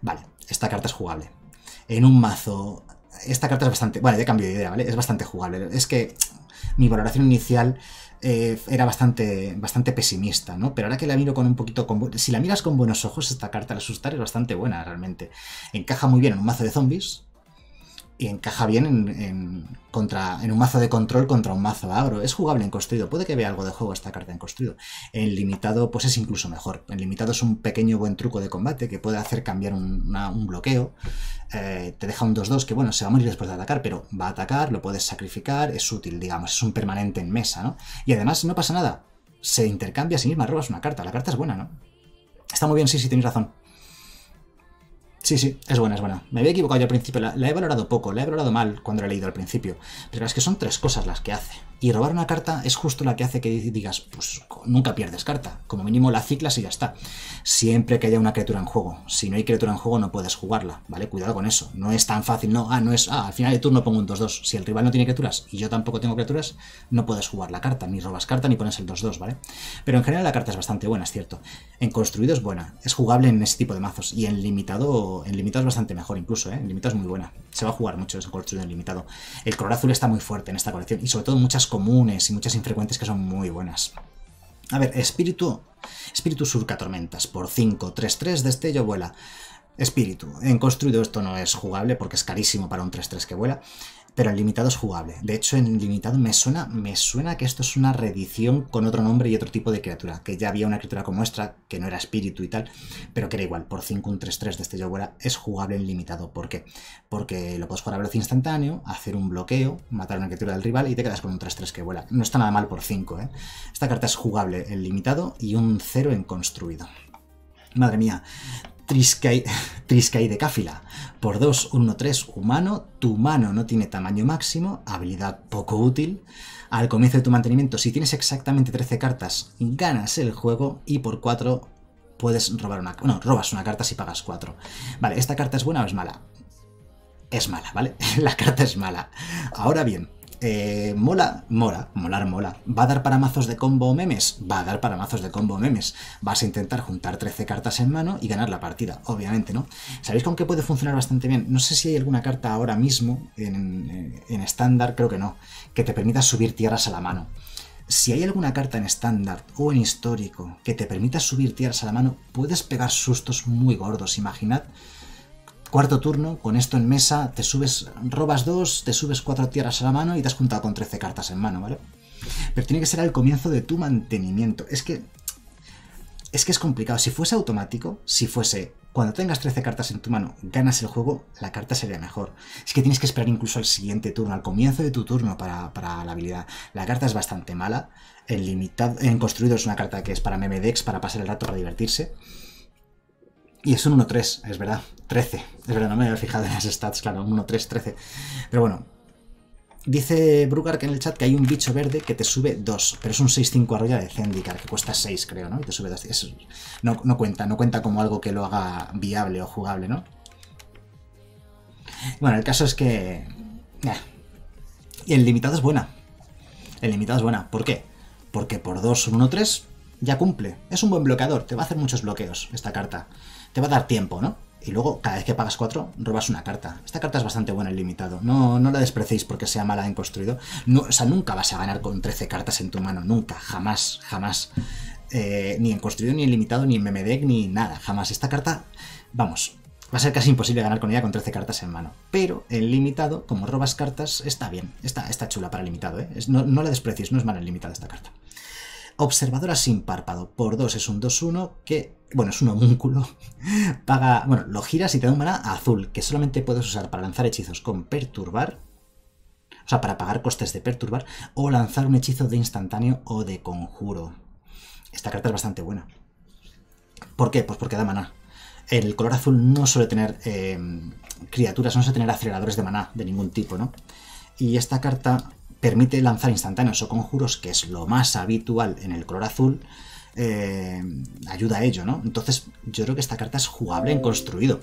Vale, esta carta es jugable. En un mazo... Esta carta es bastante... Vale, de cambio de idea, ¿vale? Es bastante jugable. Es que mi valoración inicial eh, era bastante, bastante pesimista, ¿no? Pero ahora que la miro con un poquito... si la miras con buenos ojos, esta carta, la asustar, es bastante buena realmente. Encaja muy bien en un mazo de zombies, y encaja bien en, contra, en un mazo de control contra un mazo agro. Es jugable en construido. Puede que vea algo de juego esta carta en construido. En limitado, pues es incluso mejor. En limitado es un pequeño buen truco de combate que puede hacer cambiar un, bloqueo. Eh, te deja un 2-2 que, bueno, se va a morir después de atacar, pero va a atacar, lo puedes sacrificar, es útil, digamos, es un permanente en mesa, ¿no? Y además no pasa nada. Se intercambia a sí misma, robas una carta. La carta es buena, ¿no? Está muy bien, sí, sí, tenéis razón. Sí, sí, es buena, es buena. Me había equivocado yo al principio, la, he valorado poco, la he valorado mal cuando la he leído al principio. Pero es que son tres cosas las que hace. Y robar una carta es justo la que hace que digas, pues nunca pierdes carta. Como mínimo la ciclas y ya está. Siempre que haya una criatura en juego. Si no hay criatura en juego no puedes jugarla, ¿vale? Cuidado con eso. No es tan fácil, no, ah, no es, ah, al final de turno pongo un 2-2. Si el rival no tiene criaturas y yo tampoco tengo criaturas, no puedes jugar la carta, ni robas carta ni pones el 2-2, ¿vale? Pero en general la carta es bastante buena, es cierto. En construido es buena, es jugable en ese tipo de mazos. Y en limitado, en limitado es bastante mejor incluso, ¿eh? En limitado es muy buena. Se va a jugar mucho en construido en limitado. El color azul está muy fuerte en esta colección. Y sobre todo muchas comunes y muchas infrecuentes que son muy buenas. A ver, espíritu. Espíritu surca tormentas. Por 5, 3, 3, destello, vuela. Espíritu. En construido esto no es jugable porque es carísimo para un 3-3 que vuela pero en limitado es jugable. De hecho, en limitado me suena, me suena que esto es una reedición con otro nombre y otro tipo de criatura. Que ya había una criatura como esta, que no era espíritu y tal, pero que era igual. Por 5, un 3-3 de este vuela es jugable en limitado. ¿Por qué? Porque lo puedes jugar a velocidad instantáneo, hacer un bloqueo, matar una criatura del rival y te quedas con un 3-3 que vuela. No está nada mal por 5, ¿eh? Esta carta es jugable en limitado y un 0 en construido. Madre mía, Triskai, de Cáfila. Por 2, 1, 3, humano. Tu mano no tiene tamaño máximo, habilidad poco útil. Al comienzo de tu mantenimiento, si tienes exactamente 13 cartas, ganas el juego. Y por 4 puedes robar una... No, robas una carta si pagas 4. Vale, ¿esta carta es buena o es mala? Es mala, ¿vale? La carta es mala. Ahora bien, eh, mola, mola, molar, mola. ¿Va a dar para mazos de combo memes? Va a dar para mazos de combo memes. Vas a intentar juntar 13 cartas en mano y ganar la partida, obviamente, ¿no? ¿Sabéis con qué puede funcionar bastante bien? No sé si hay alguna carta ahora mismo en estándar, creo que no, que te permita subir tierras a la mano. Si hay alguna carta en estándar o en histórico que te permita subir tierras a la mano, puedes pegar sustos muy gordos. Imaginad Cuarto turno, con esto en mesa, te subes, robas dos, te subes cuatro tierras a la mano y te has juntado con 13 cartas en mano, ¿vale? Pero tiene que ser al comienzo de tu mantenimiento. Es que. Es que es complicado. Si fuese automático, si fuese cuando tengas 13 cartas en tu mano, ganas el juego, la carta sería mejor. Es que tienes que esperar incluso al siguiente turno, al comienzo de tu turno para, para la habilidad. La carta es bastante mala. En, limitado, en construido es una carta que es para memedex, para pasar el rato, para divertirse. Y es un 1-3, es verdad. 13. Es verdad, no me había fijado en las stats, claro. 1-3, 13. Pero bueno. Dice Brugar que en el chat que hay un bicho verde que te sube 2. Pero es un 6-5 arroya de Zendikar, que cuesta 6, creo, ¿no? Y te sube 2. no, no cuenta, no cuenta como algo que lo haga viable o jugable, ¿no? Bueno, el caso es que... Y el limitado es buena. El limitado es buena. ¿Por qué? Porque por 2 un 1-3 ya cumple. Es un buen bloqueador. Te va a hacer muchos bloqueos esta carta te va a dar tiempo, ¿no? Y luego, cada vez que pagas 4, robas una carta. Esta carta es bastante buena en limitado. No, no la desprecéis porque sea mala en construido. No, o sea, nunca vas a ganar con 13 cartas en tu mano. Nunca, jamás, jamás. Eh, ni en construido, ni en limitado, ni en Memedec, ni nada. Jamás. Esta carta, vamos, va a ser casi imposible ganar con ella con 13 cartas en mano. Pero en limitado, como robas cartas, está bien. Está, está chula para limitado, ¿eh? no, no la desprecies, no es mala en limitado esta carta. Observadora sin párpado. Por 2 es un 2-1 que, bueno, es un homúnculo. Paga, bueno, lo giras y te da un mana azul que solamente puedes usar para lanzar hechizos con perturbar. O sea, para pagar costes de perturbar. O lanzar un hechizo de instantáneo o de conjuro. Esta carta es bastante buena. ¿Por qué? Pues porque da maná. El color azul no suele tener eh, criaturas, no suele tener aceleradores de maná de ningún tipo, ¿no? Y esta carta permite lanzar instantáneos o conjuros, que es lo más habitual en el color azul, eh, ayuda a ello, ¿no? Entonces yo creo que esta carta es jugable en construido.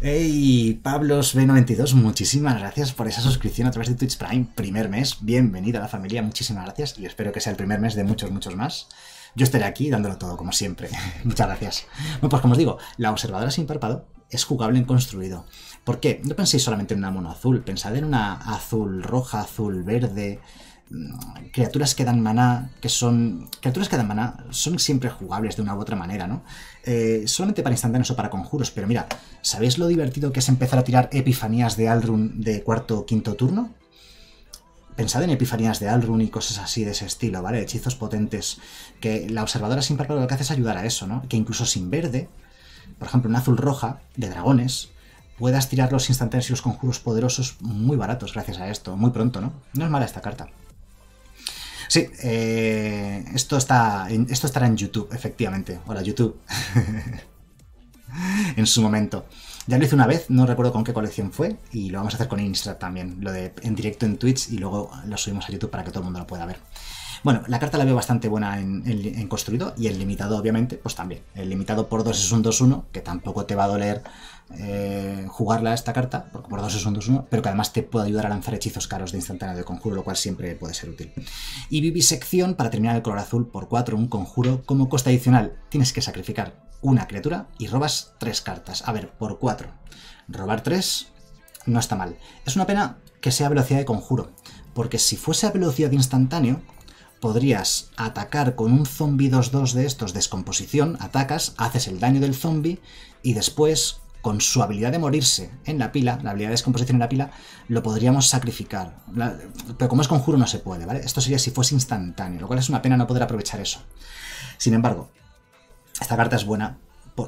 Hey, Pablos B92, muchísimas gracias por esa suscripción a través de Twitch Prime, primer mes, bienvenido a la familia, muchísimas gracias y espero que sea el primer mes de muchos, muchos más. yo estaré aquí dándolo todo, como siempre. Muchas gracias. Bueno, pues como os digo, la observadora sin párpado es jugable en construido. ¿Por qué? No penséis solamente en una mono azul, pensad en una azul roja, azul verde, mm, criaturas que dan maná, que son... Criaturas que dan maná son siempre jugables de una u otra manera, ¿no? Eh, solamente para instantáneos o para conjuros, pero mira, ¿sabéis lo divertido que es empezar a tirar epifanías de Alrun de cuarto o quinto turno? Pensad en epifanías de Alrun y cosas así de ese estilo, ¿vale? Hechizos potentes, que la observadora sin lo que hace es ayudar a eso, ¿no? Que incluso sin verde, por ejemplo, una azul roja de dragones, puedas tirar los instantáneos y los conjuros poderosos muy baratos gracias a esto, muy pronto, ¿no? No es mala esta carta. Sí, eh, esto, está, esto estará en YouTube, efectivamente. Hola, YouTube. en su momento. Ya lo hice una vez, no recuerdo con qué colección fue, y lo vamos a hacer con Insta también, lo de en directo en Twitch y luego lo subimos a YouTube para que todo el mundo lo pueda ver. Bueno, la carta la veo bastante buena en, construido y el limitado, obviamente, pues también. El limitado por 2 es un 2-1, que tampoco te va a doler eh, jugarla esta carta, porque por 2 es un 2-1, pero que además te puede ayudar a lanzar hechizos caros de instantáneo de conjuro, lo cual siempre puede ser útil. Y vivisección, para terminar el color azul, por 4, un conjuro. Como costa adicional, tienes que sacrificar una criatura y robas 3 cartas. A ver, por 4. Robar 3 no está mal. Es una pena que sea velocidad de conjuro, porque si fuese a velocidad de instantáneo, podrías atacar con un zombie 2-2 de estos, descomposición, atacas, haces el daño del zombie y después, con su habilidad de morirse en la pila, la habilidad de descomposición en la pila, lo podríamos sacrificar. pero como es conjuro no se puede, ¿vale? Esto sería si fuese instantáneo, lo cual es una pena no poder aprovechar eso. Sin embargo, esta carta es buena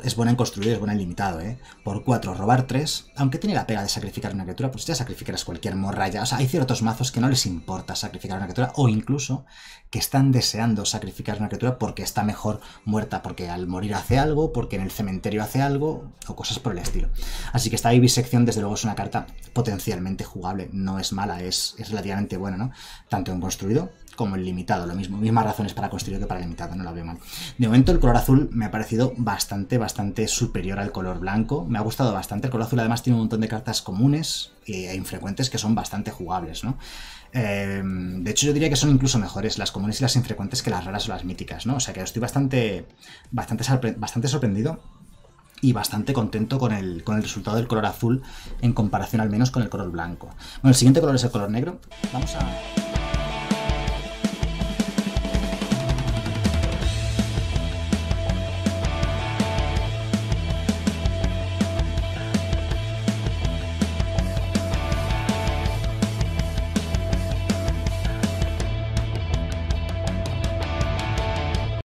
es buena en construir, es buena en limitado, ¿eh? Por 4, robar 3, aunque tiene la pega de sacrificar una criatura, pues ya sacrificarás cualquier morralla. O sea, hay ciertos mazos que no les importa sacrificar una criatura, o incluso que están deseando sacrificar una criatura porque está mejor muerta, porque al morir hace algo, porque en el cementerio hace algo, o cosas por el estilo. Así que esta bisección, desde luego, es una carta potencialmente jugable, no es mala, es, es relativamente buena, ¿no? Tanto en construido como el limitado, lo mismo, mismas razones para construir que para el limitado, no lo veo mal. De momento el color azul me ha parecido bastante, bastante superior al color blanco, me ha gustado bastante, el color azul además tiene un montón de cartas comunes e infrecuentes que son bastante jugables, ¿no? Em, de hecho, yo diría que son incluso mejores las comunes y las infrecuentes que las raras o las míticas, ¿no? O sea que estoy bastante, bastante, bastante sorprendido y bastante contento con el, con el resultado del color azul en comparación al menos con el color blanco. Bueno, el siguiente color es el color negro. Vamos a...